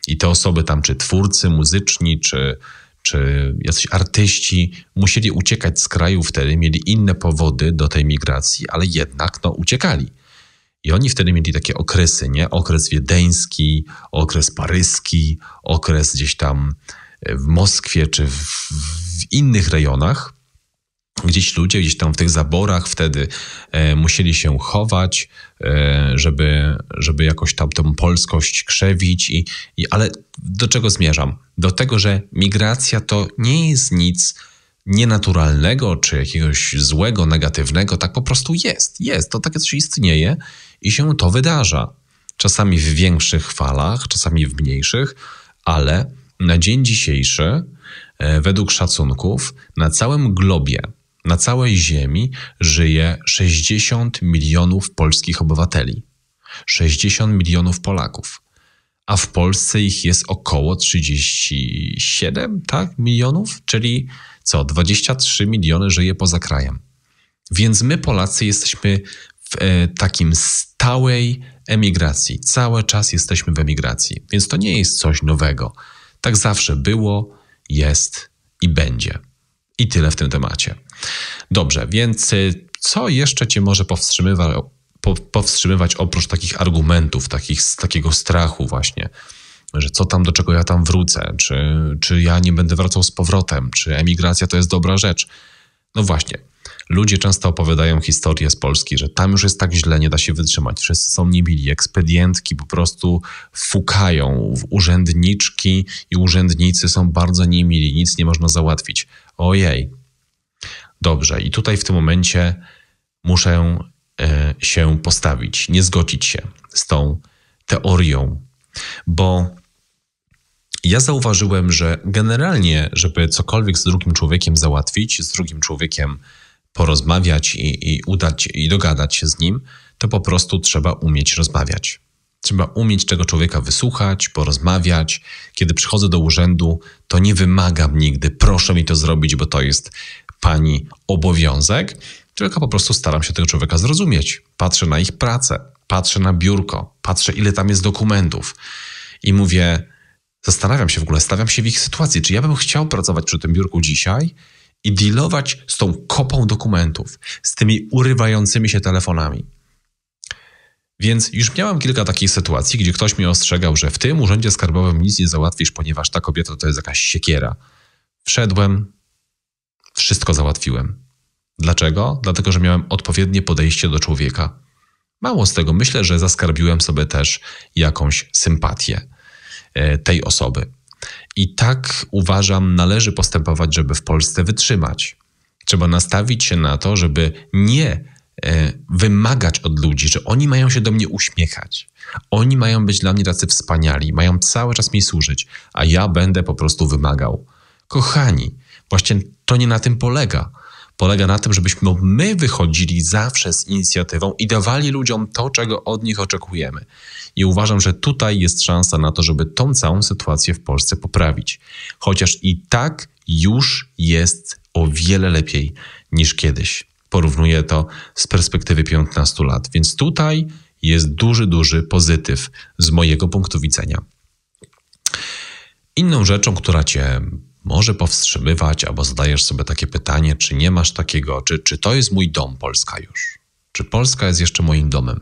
i te osoby tam, czy twórcy muzyczni, czy, czy jacyś artyści, musieli uciekać z kraju wtedy, mieli inne powody do tej migracji, ale jednak no, uciekali. I oni wtedy mieli takie okresy, nie? Okres wiedeński, okres paryski, okres gdzieś tam w Moskwie czy w, w innych rejonach. Gdzieś ludzie gdzieś tam w tych zaborach wtedy e, musieli się chować, e, żeby, żeby jakoś tam tą polskość krzewić. I, i, ale do czego zmierzam? Do tego, że migracja to nie jest nic nienaturalnego czy jakiegoś złego, negatywnego, tak po prostu jest. Jest, to takie coś istnieje i się to wydarza. Czasami w większych falach, czasami w mniejszych, ale na dzień dzisiejszy, e, według szacunków, na całym globie, na całej Ziemi żyje 60 milionów polskich obywateli. 60 milionów Polaków. A w Polsce ich jest około 37 tak, milionów, czyli co, 23 miliony żyje poza krajem. Więc my, Polacy, jesteśmy w e, takim stałej emigracji. Cały czas jesteśmy w emigracji, więc to nie jest coś nowego. Tak zawsze było, jest i będzie. I tyle w tym temacie. Dobrze, więc e, co jeszcze Cię może powstrzymywać, powstrzymywać oprócz takich argumentów, takich, takiego strachu właśnie? że co tam, do czego ja tam wrócę, czy, czy ja nie będę wracał z powrotem, czy emigracja to jest dobra rzecz. No właśnie, ludzie często opowiadają historię z Polski, że tam już jest tak źle, nie da się wytrzymać. Wszyscy są niemili, ekspedientki po prostu fukają, urzędniczki i urzędnicy są bardzo niemili, nic nie można załatwić. Ojej. Dobrze, i tutaj w tym momencie muszę e, się postawić, nie zgodzić się z tą teorią, bo ja zauważyłem, że generalnie, żeby cokolwiek z drugim człowiekiem załatwić, z drugim człowiekiem porozmawiać i, i udać i dogadać się z nim, to po prostu trzeba umieć rozmawiać. Trzeba umieć tego człowieka wysłuchać, porozmawiać. Kiedy przychodzę do urzędu, to nie wymagam nigdy, proszę mi to zrobić, bo to jest pani obowiązek, tylko po prostu staram się tego człowieka zrozumieć. Patrzę na ich pracę, patrzę na biurko, patrzę, ile tam jest dokumentów i mówię, Zastanawiam się w ogóle, stawiam się w ich sytuacji, czy ja bym chciał pracować przy tym biurku dzisiaj i dealować z tą kopą dokumentów, z tymi urywającymi się telefonami. Więc już miałam kilka takich sytuacji, gdzie ktoś mi ostrzegał, że w tym urzędzie skarbowym nic nie załatwisz, ponieważ ta kobieta to jest jakaś siekiera. Wszedłem, wszystko załatwiłem. Dlaczego? Dlatego, że miałem odpowiednie podejście do człowieka. Mało z tego, myślę, że zaskarbiłem sobie też jakąś sympatię e, tej osoby. I tak uważam, należy postępować, żeby w Polsce wytrzymać. Trzeba nastawić się na to, żeby nie e, wymagać od ludzi, że oni mają się do mnie uśmiechać. Oni mają być dla mnie tacy wspaniali, mają cały czas mi służyć, a ja będę po prostu wymagał. Kochani, właśnie to nie na tym polega. Polega na tym, żebyśmy my wychodzili zawsze z inicjatywą i dawali ludziom to, czego od nich oczekujemy. I uważam, że tutaj jest szansa na to, żeby tą całą sytuację w Polsce poprawić. Chociaż i tak już jest o wiele lepiej niż kiedyś. Porównuję to z perspektywy 15 lat. Więc tutaj jest duży, duży pozytyw z mojego punktu widzenia. Inną rzeczą, która cię może powstrzymywać, albo zadajesz sobie takie pytanie, czy nie masz takiego, czy, czy to jest mój dom, Polska już? Czy Polska jest jeszcze moim domem?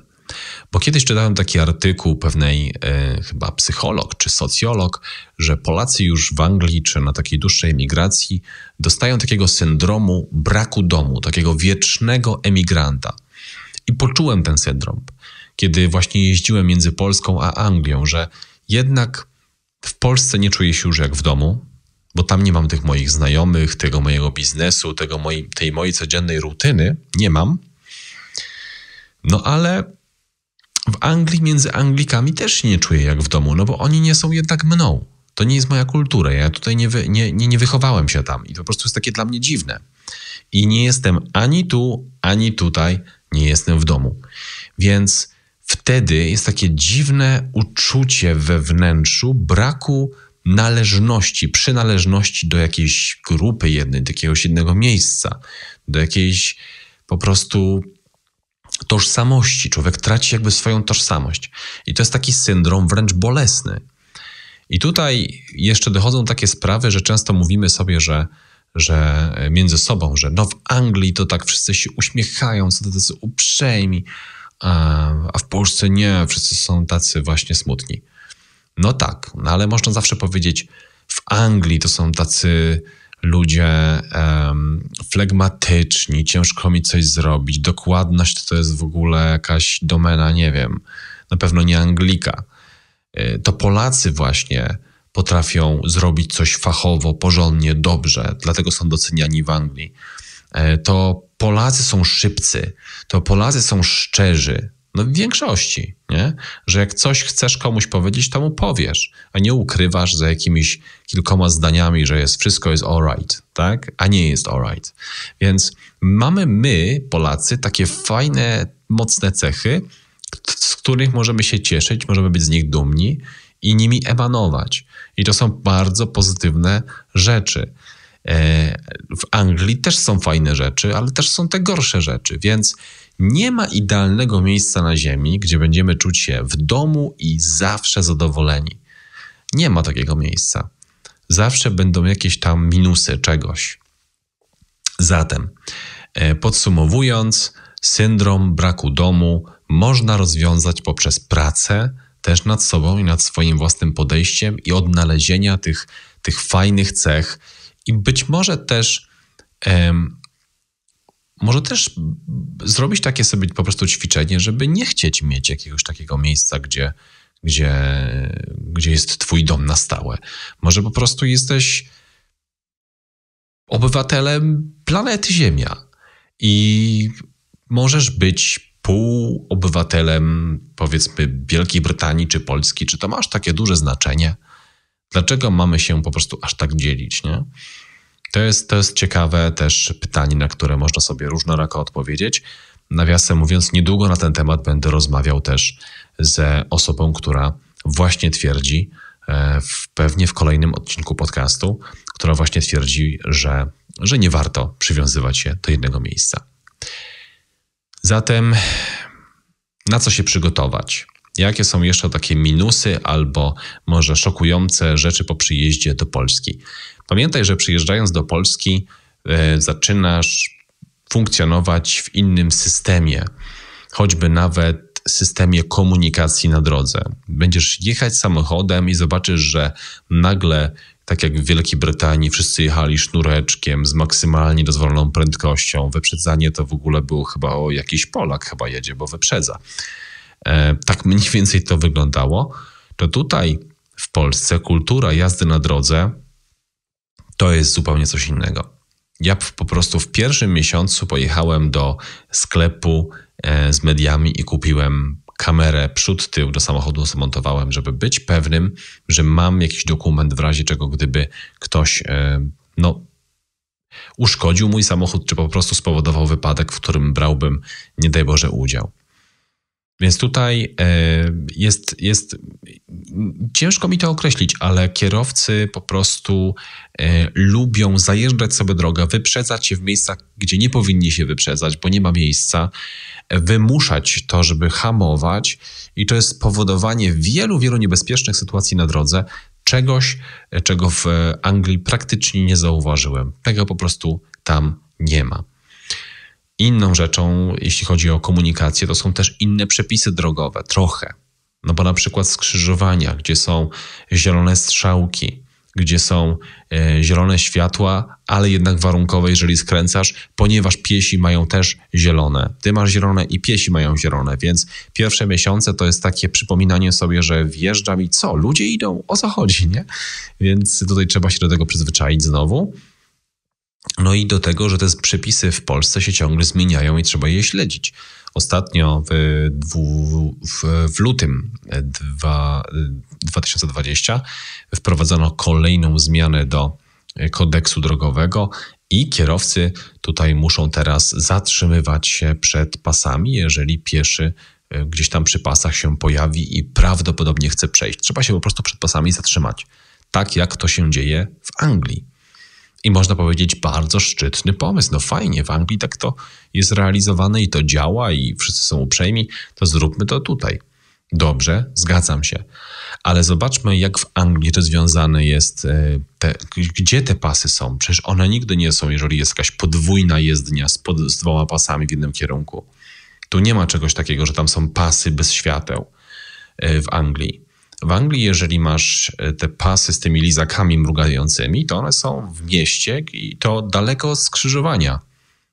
Bo kiedyś czytałem taki artykuł pewnej e, chyba psycholog czy socjolog, że Polacy już w Anglii czy na takiej dłuższej emigracji dostają takiego syndromu braku domu, takiego wiecznego emigranta. I poczułem ten syndrom, kiedy właśnie jeździłem między Polską a Anglią, że jednak w Polsce nie czuję się już jak w domu, bo tam nie mam tych moich znajomych, tego mojego biznesu, tego mojej, tej mojej codziennej rutyny. Nie mam. No ale w Anglii między Anglikami też się nie czuję jak w domu, no bo oni nie są jednak mną. To nie jest moja kultura. Ja tutaj nie, wy, nie, nie, nie wychowałem się tam i to po prostu jest takie dla mnie dziwne. I nie jestem ani tu, ani tutaj, nie jestem w domu. Więc wtedy jest takie dziwne uczucie we wnętrzu braku należności, przynależności do jakiejś grupy jednej, do jakiegoś jednego miejsca, do jakiejś po prostu tożsamości. Człowiek traci jakby swoją tożsamość. I to jest taki syndrom wręcz bolesny. I tutaj jeszcze dochodzą takie sprawy, że często mówimy sobie, że, że między sobą, że no w Anglii to tak wszyscy się uśmiechają, są tacy uprzejmi, a, a w Polsce nie, wszyscy są tacy właśnie smutni. No tak, no ale można zawsze powiedzieć, w Anglii to są tacy ludzie um, flegmatyczni, ciężko mi coś zrobić. Dokładność to jest w ogóle jakaś domena, nie wiem, na pewno nie Anglika. E, to Polacy właśnie potrafią zrobić coś fachowo, porządnie, dobrze, dlatego są doceniani w Anglii. E, to Polacy są szybcy, to Polacy są szczerzy, no w większości, nie? Że jak coś chcesz komuś powiedzieć, to mu powiesz, a nie ukrywasz za jakimiś kilkoma zdaniami, że jest wszystko jest alright, tak? A nie jest alright. Więc mamy my, Polacy, takie fajne, mocne cechy, z których możemy się cieszyć, możemy być z nich dumni i nimi emanować. I to są bardzo pozytywne rzeczy. E, w Anglii też są fajne rzeczy, ale też są te gorsze rzeczy, więc nie ma idealnego miejsca na Ziemi, gdzie będziemy czuć się w domu i zawsze zadowoleni. Nie ma takiego miejsca. Zawsze będą jakieś tam minusy czegoś. Zatem, e, podsumowując, syndrom braku domu można rozwiązać poprzez pracę też nad sobą i nad swoim własnym podejściem i odnalezienia tych, tych fajnych cech i być może też może też zrobić takie sobie po prostu ćwiczenie, żeby nie chcieć mieć jakiegoś takiego miejsca, gdzie, gdzie, gdzie jest twój dom na stałe. Może po prostu jesteś obywatelem planety Ziemia i możesz być pół obywatelem, powiedzmy, Wielkiej Brytanii czy Polski. Czy to masz takie duże znaczenie? Dlaczego mamy się po prostu aż tak dzielić, nie? To jest, to jest ciekawe też pytanie, na które można sobie różnorako odpowiedzieć. Nawiasem mówiąc, niedługo na ten temat będę rozmawiał też z osobą, która właśnie twierdzi, e, w, pewnie w kolejnym odcinku podcastu, która właśnie twierdzi, że, że nie warto przywiązywać się do jednego miejsca. Zatem, na co się przygotować? Jakie są jeszcze takie minusy albo może szokujące rzeczy po przyjeździe do Polski? Pamiętaj, że przyjeżdżając do Polski, e, zaczynasz funkcjonować w innym systemie, choćby nawet systemie komunikacji na drodze. Będziesz jechać samochodem i zobaczysz, że nagle tak jak w Wielkiej Brytanii wszyscy jechali sznureczkiem z maksymalnie dozwoloną prędkością. Wyprzedzanie to w ogóle było chyba o jakiś Polak chyba jedzie, bo wyprzedza. E, tak mniej więcej to wyglądało. To tutaj w Polsce kultura jazdy na drodze to jest zupełnie coś innego. Ja po prostu w pierwszym miesiącu pojechałem do sklepu e, z mediami i kupiłem kamerę przód, tył do samochodu zamontowałem, żeby być pewnym, że mam jakiś dokument w razie czego, gdyby ktoś e, no, uszkodził mój samochód, czy po prostu spowodował wypadek, w którym brałbym, nie daj Boże, udział. Więc tutaj e, jest, jest ciężko mi to określić, ale kierowcy po prostu e, lubią zajeżdżać sobie drogę, wyprzedzać się w miejscach, gdzie nie powinni się wyprzedzać, bo nie ma miejsca, wymuszać to, żeby hamować, i to jest powodowanie wielu, wielu niebezpiecznych sytuacji na drodze, czegoś, czego w Anglii praktycznie nie zauważyłem. Tego po prostu tam nie ma. Inną rzeczą, jeśli chodzi o komunikację, to są też inne przepisy drogowe, trochę. No bo na przykład skrzyżowania, gdzie są zielone strzałki, gdzie są e, zielone światła, ale jednak warunkowe, jeżeli skręcasz, ponieważ piesi mają też zielone. Ty masz zielone i piesi mają zielone, więc pierwsze miesiące to jest takie przypominanie sobie, że wjeżdżam i co? Ludzie idą, o co chodzi, nie? Więc tutaj trzeba się do tego przyzwyczaić znowu. No i do tego, że te przepisy w Polsce się ciągle zmieniają i trzeba je śledzić. Ostatnio w, w, w lutym 2, 2020 wprowadzono kolejną zmianę do kodeksu drogowego i kierowcy tutaj muszą teraz zatrzymywać się przed pasami, jeżeli pieszy e, gdzieś tam przy pasach się pojawi i prawdopodobnie chce przejść. Trzeba się po prostu przed pasami zatrzymać. Tak jak to się dzieje w Anglii. I można powiedzieć, bardzo szczytny pomysł. No fajnie, w Anglii tak to jest realizowane i to działa, i wszyscy są uprzejmi, to zróbmy to tutaj. Dobrze, zgadzam się. Ale zobaczmy, jak w Anglii to związane jest, e, te, gdzie te pasy są. Przecież one nigdy nie są, jeżeli jest jakaś podwójna jezdnia z, pod, z dwoma pasami w jednym kierunku. Tu nie ma czegoś takiego, że tam są pasy bez świateł e, w Anglii. W Anglii, jeżeli masz e, te pasy z tymi lizakami mrugającymi, to one są w mieście i to daleko od skrzyżowania,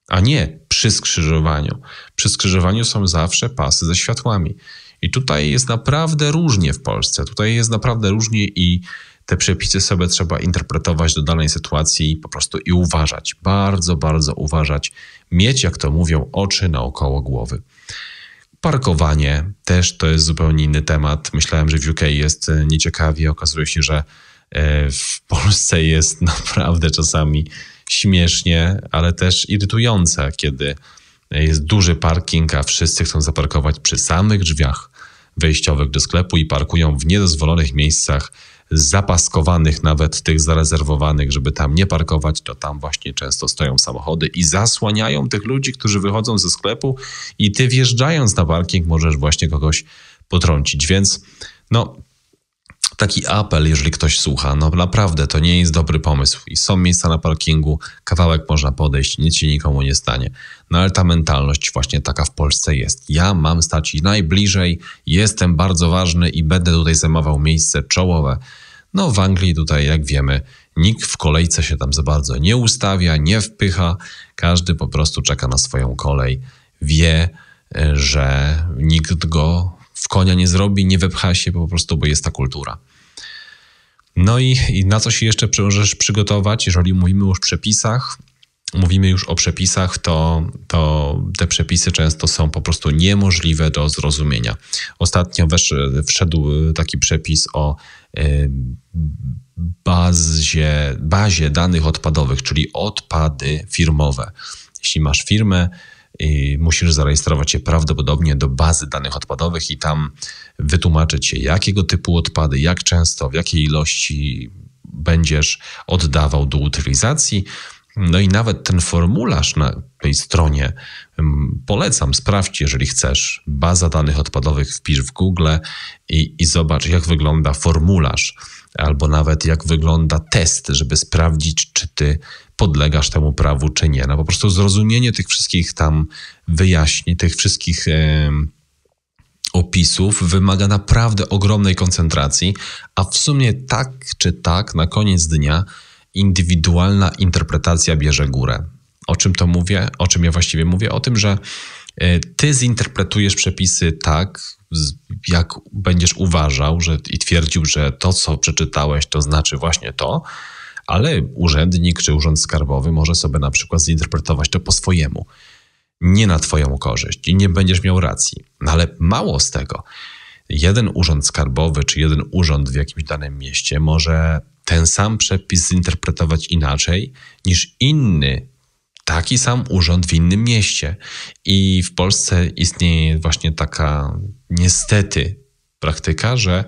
a nie przy skrzyżowaniu. Przy skrzyżowaniu są zawsze pasy ze światłami. I tutaj jest naprawdę różnie w Polsce. Tutaj jest naprawdę różnie i te przepisy sobie trzeba interpretować do danej sytuacji po prostu i uważać. Bardzo, bardzo uważać. Mieć, jak to mówią, oczy naokoło głowy. Parkowanie też to jest zupełnie inny temat. Myślałem, że w UK jest e, nieciekawie. Okazuje się, że e, w Polsce jest naprawdę czasami śmiesznie, ale też irytujące, kiedy jest duży parking, a wszyscy chcą zaparkować przy samych drzwiach wejściowych do sklepu i parkują w niedozwolonych miejscach zapaskowanych, nawet tych zarezerwowanych, żeby tam nie parkować, to tam właśnie często stoją samochody i zasłaniają tych ludzi, którzy wychodzą ze sklepu i ty wjeżdżając na parking możesz właśnie kogoś potrącić. Więc no, taki apel, jeżeli ktoś słucha, no naprawdę to nie jest dobry pomysł i są miejsca na parkingu, kawałek można podejść, nic się nikomu nie stanie. No ale ta mentalność właśnie taka w Polsce jest. Ja mam stać najbliżej, jestem bardzo ważny i będę tutaj zajmował miejsce czołowe. No w Anglii tutaj, jak wiemy, nikt w kolejce się tam za bardzo nie ustawia, nie wpycha, każdy po prostu czeka na swoją kolej, wie, że nikt go w konia nie zrobi, nie wepcha się po prostu, bo jest ta kultura. No i, i na co się jeszcze możesz przygotować, jeżeli mówimy już o przepisach, mówimy już o przepisach, to, to te przepisy często są po prostu niemożliwe do zrozumienia. Ostatnio wesz, wszedł taki przepis o y, bazie, bazie danych odpadowych, czyli odpady firmowe. Jeśli masz firmę, musisz zarejestrować się prawdopodobnie do bazy danych odpadowych i tam wytłumaczyć się, jakiego typu odpady, jak często, w jakiej ilości będziesz oddawał do utylizacji. No i nawet ten formularz na tej stronie mm, polecam, sprawdź, jeżeli chcesz. Baza danych odpadowych wpisz w Google i, i zobacz, jak wygląda formularz, albo nawet jak wygląda test, żeby sprawdzić, czy ty podlegasz temu prawu, czy nie. No po prostu zrozumienie tych wszystkich tam wyjaśnień, tych wszystkich opisów wymaga naprawdę ogromnej koncentracji, a w sumie tak czy tak na koniec dnia indywidualna interpretacja bierze górę. O czym to mówię? O czym ja właściwie mówię? O tym, że e, ty zinterpretujesz przepisy tak, jak będziesz uważał że, i twierdził, że to, co przeczytałeś, to znaczy właśnie to, ale urzędnik czy urząd skarbowy może sobie na przykład zinterpretować to po swojemu, nie na Twoją korzyść i nie będziesz miał racji. No ale mało z tego. Jeden urząd skarbowy czy jeden urząd w jakimś danym mieście może ten sam przepis zinterpretować inaczej niż inny taki sam urząd w innym mieście. I w Polsce istnieje właśnie taka niestety praktyka, że,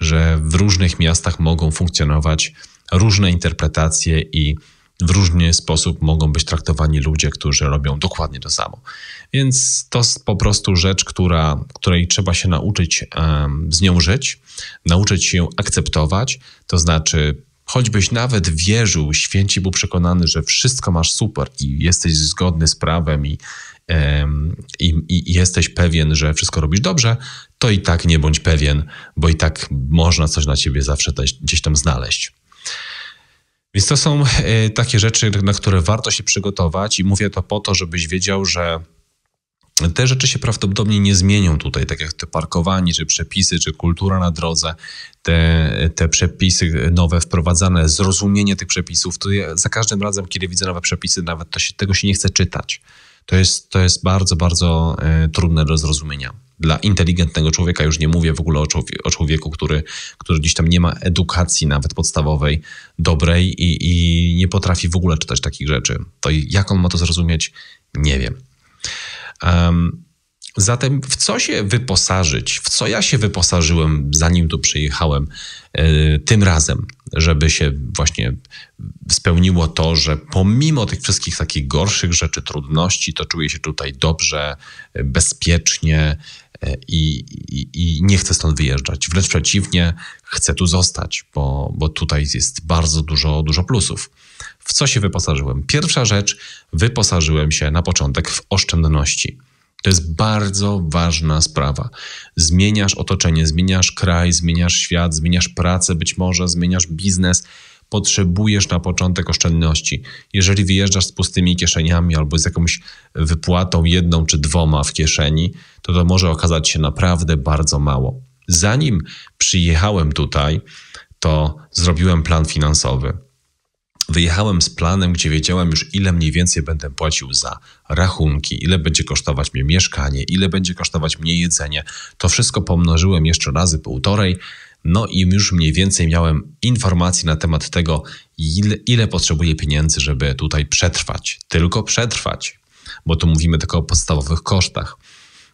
że w różnych miastach mogą funkcjonować różne interpretacje i w różny sposób mogą być traktowani ludzie, którzy robią dokładnie to samo. Więc to jest po prostu rzecz, która, której trzeba się nauczyć um, z nią żyć, nauczyć się ją akceptować, to znaczy choćbyś nawet wierzył, święci był przekonany, że wszystko masz super i jesteś zgodny z prawem i, i, i, jesteś pewien, że wszystko robisz dobrze, to i tak nie bądź pewien, bo i tak można coś na ciebie zawsze gdzieś tam znaleźć. Więc to są e, takie rzeczy, na które warto się przygotować, i mówię to po to, żebyś wiedział, że te rzeczy się prawdopodobnie nie zmienią tutaj, tak jak te parkowanie, czy przepisy, czy kultura na drodze, te, te przepisy nowe wprowadzane, zrozumienie tych przepisów, to ja za każdym razem, kiedy widzę nowe przepisy, nawet się, tego się nie chce czytać. To jest, to jest bardzo, bardzo e, trudne do zrozumienia. Dla inteligentnego człowieka, już nie mówię w ogóle o, człowie, o człowieku, który, który gdzieś tam nie ma edukacji nawet podstawowej, dobrej i, i nie potrafi w ogóle czytać takich rzeczy. To jak on ma to zrozumieć, nie wiem. Um, zatem w co się wyposażyć? W co ja się wyposażyłem, zanim tu przyjechałem yy, tym razem, żeby się właśnie spełniło to, że pomimo tych wszystkich takich gorszych rzeczy, trudności, to czuję się tutaj dobrze, bezpiecznie e, i, i, i, nie chcę stąd wyjeżdżać. Wręcz przeciwnie, chcę tu zostać, bo, bo tutaj jest bardzo dużo, dużo plusów. W co się wyposażyłem? Pierwsza rzecz, wyposażyłem się na początek w oszczędności. To jest bardzo ważna sprawa. Zmieniasz otoczenie, zmieniasz kraj, zmieniasz świat, zmieniasz pracę, być może zmieniasz biznes. Potrzebujesz na początek oszczędności. Jeżeli wyjeżdżasz z pustymi kieszeniami albo z jakąś wypłatą jedną czy dwoma w kieszeni, to to może okazać się naprawdę bardzo mało. Zanim przyjechałem tutaj, to zrobiłem plan finansowy. Wyjechałem z planem, gdzie wiedziałem już, ile mniej więcej będę płacił za rachunki, ile będzie kosztować mnie mieszkanie, ile będzie kosztować mnie jedzenie. To wszystko pomnożyłem jeszcze razy półtorej. No i już mniej więcej miałem informacji na temat tego, ile, ile potrzebuję pieniędzy, żeby tutaj przetrwać. Tylko przetrwać, bo tu mówimy tylko o podstawowych kosztach.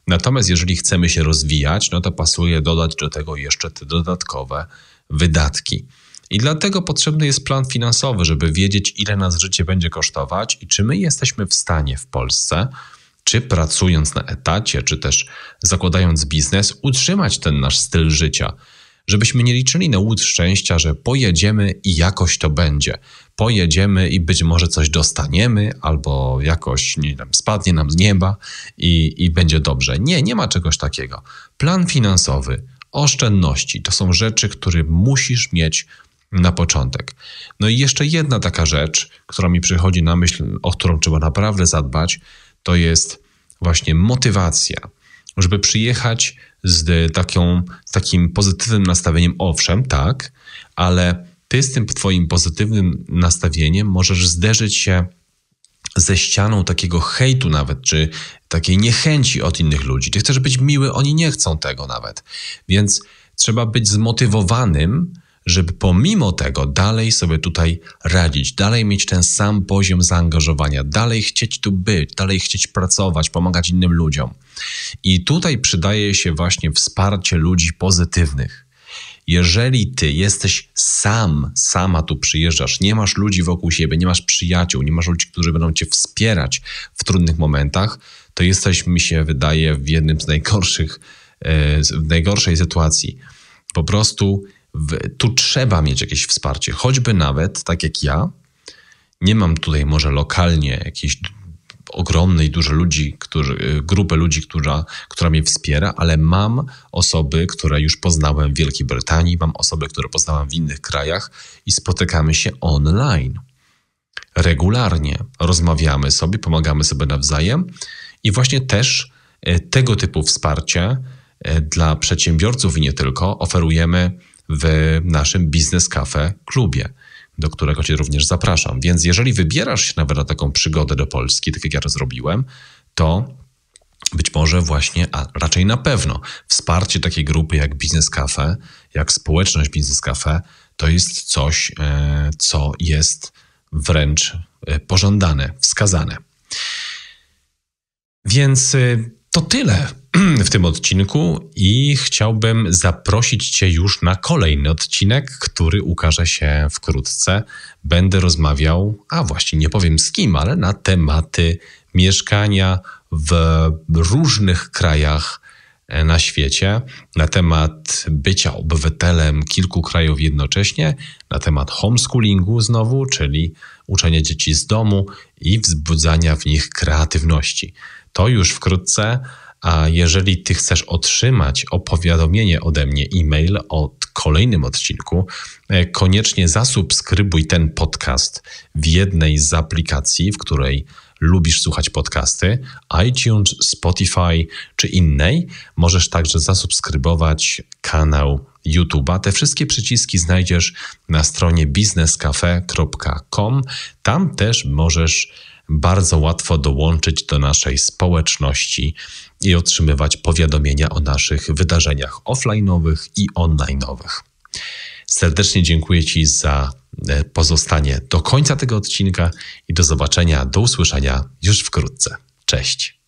Natomiast jeżeli chcemy się rozwijać, no to pasuje dodać do tego jeszcze te dodatkowe wydatki. I dlatego potrzebny jest plan finansowy, żeby wiedzieć, ile nas życie będzie kosztować i czy my jesteśmy w stanie w Polsce, czy pracując na etacie, czy też zakładając biznes, utrzymać ten nasz styl życia. Żebyśmy nie liczyli na łód szczęścia, że pojedziemy i jakoś to będzie. Pojedziemy i być może coś dostaniemy, albo jakoś nie wiem, spadnie nam z nieba i, i będzie dobrze. Nie, nie ma czegoś takiego. Plan finansowy, oszczędności to są rzeczy, które musisz mieć na początek. No i jeszcze jedna taka rzecz, która mi przychodzi na myśl, o którą trzeba naprawdę zadbać, to jest właśnie motywacja. Żeby przyjechać z, taką, takim pozytywnym nastawieniem, owszem, tak, ale ty z tym twoim pozytywnym nastawieniem możesz zderzyć się ze ścianą takiego hejtu nawet, czy takiej niechęci od innych ludzi. Ty chcesz być miły, oni nie chcą tego nawet. Więc trzeba być zmotywowanym żeby pomimo tego dalej sobie tutaj radzić, dalej mieć ten sam poziom zaangażowania, dalej chcieć tu być, dalej chcieć pracować, pomagać innym ludziom. I tutaj przydaje się właśnie wsparcie ludzi pozytywnych. Jeżeli ty jesteś sam, sama tu przyjeżdżasz, nie masz ludzi wokół siebie, nie masz przyjaciół, nie masz ludzi, którzy będą cię wspierać w trudnych momentach, to jesteś, mi się wydaje, w jednym z najgorszych, e, w najgorszej sytuacji. Po prostu tu trzeba mieć jakieś wsparcie, choćby nawet, tak jak ja, nie mam tutaj może lokalnie jakiejś ogromnej, dużej ludzi, którzy, y, grupę ludzi, która, która mnie wspiera, ale mam osoby, które już poznałem w Wielkiej Brytanii, mam osoby, które poznałem w innych krajach i spotykamy się online. Regularnie rozmawiamy sobie, pomagamy sobie nawzajem i właśnie też y, tego typu wsparcie y, dla przedsiębiorców i nie tylko oferujemy w naszym Business Cafe klubie do którego Cię również zapraszam. Więc jeżeli wybierasz się nawet na taką przygodę do Polski, tak jak ja to zrobiłem, to być może właśnie, a raczej na pewno, wsparcie takiej grupy jak Business Cafe, jak społeczność Business Cafe, to jest coś, e, co jest wręcz e, pożądane, wskazane. Więc e, to tyle w tym odcinku i chciałbym zaprosić Cię już na kolejny odcinek, który ukaże się wkrótce. Będę rozmawiał, a właśnie nie powiem z kim, ale na tematy mieszkania w różnych krajach e, na świecie, na temat bycia obywatelem kilku krajów jednocześnie, na temat homeschoolingu znowu, czyli uczenia dzieci z domu i wzbudzania w nich kreatywności. To już wkrótce. A jeżeli ty chcesz otrzymać opowiadomienie ode mnie e-mail o kolejnym odcinku, e, koniecznie zasubskrybuj ten podcast w jednej z aplikacji, w której lubisz słuchać podcasty, iTunes, Spotify czy innej. Możesz także zasubskrybować kanał YouTube'a. Te wszystkie przyciski znajdziesz na stronie businesscafe.com. Tam też możesz bardzo łatwo dołączyć do naszej społeczności i otrzymywać powiadomienia o naszych wydarzeniach offline'owych i online'owych. Serdecznie dziękuję Ci za e, pozostanie do końca tego odcinka i do zobaczenia, do usłyszenia już wkrótce. Cześć.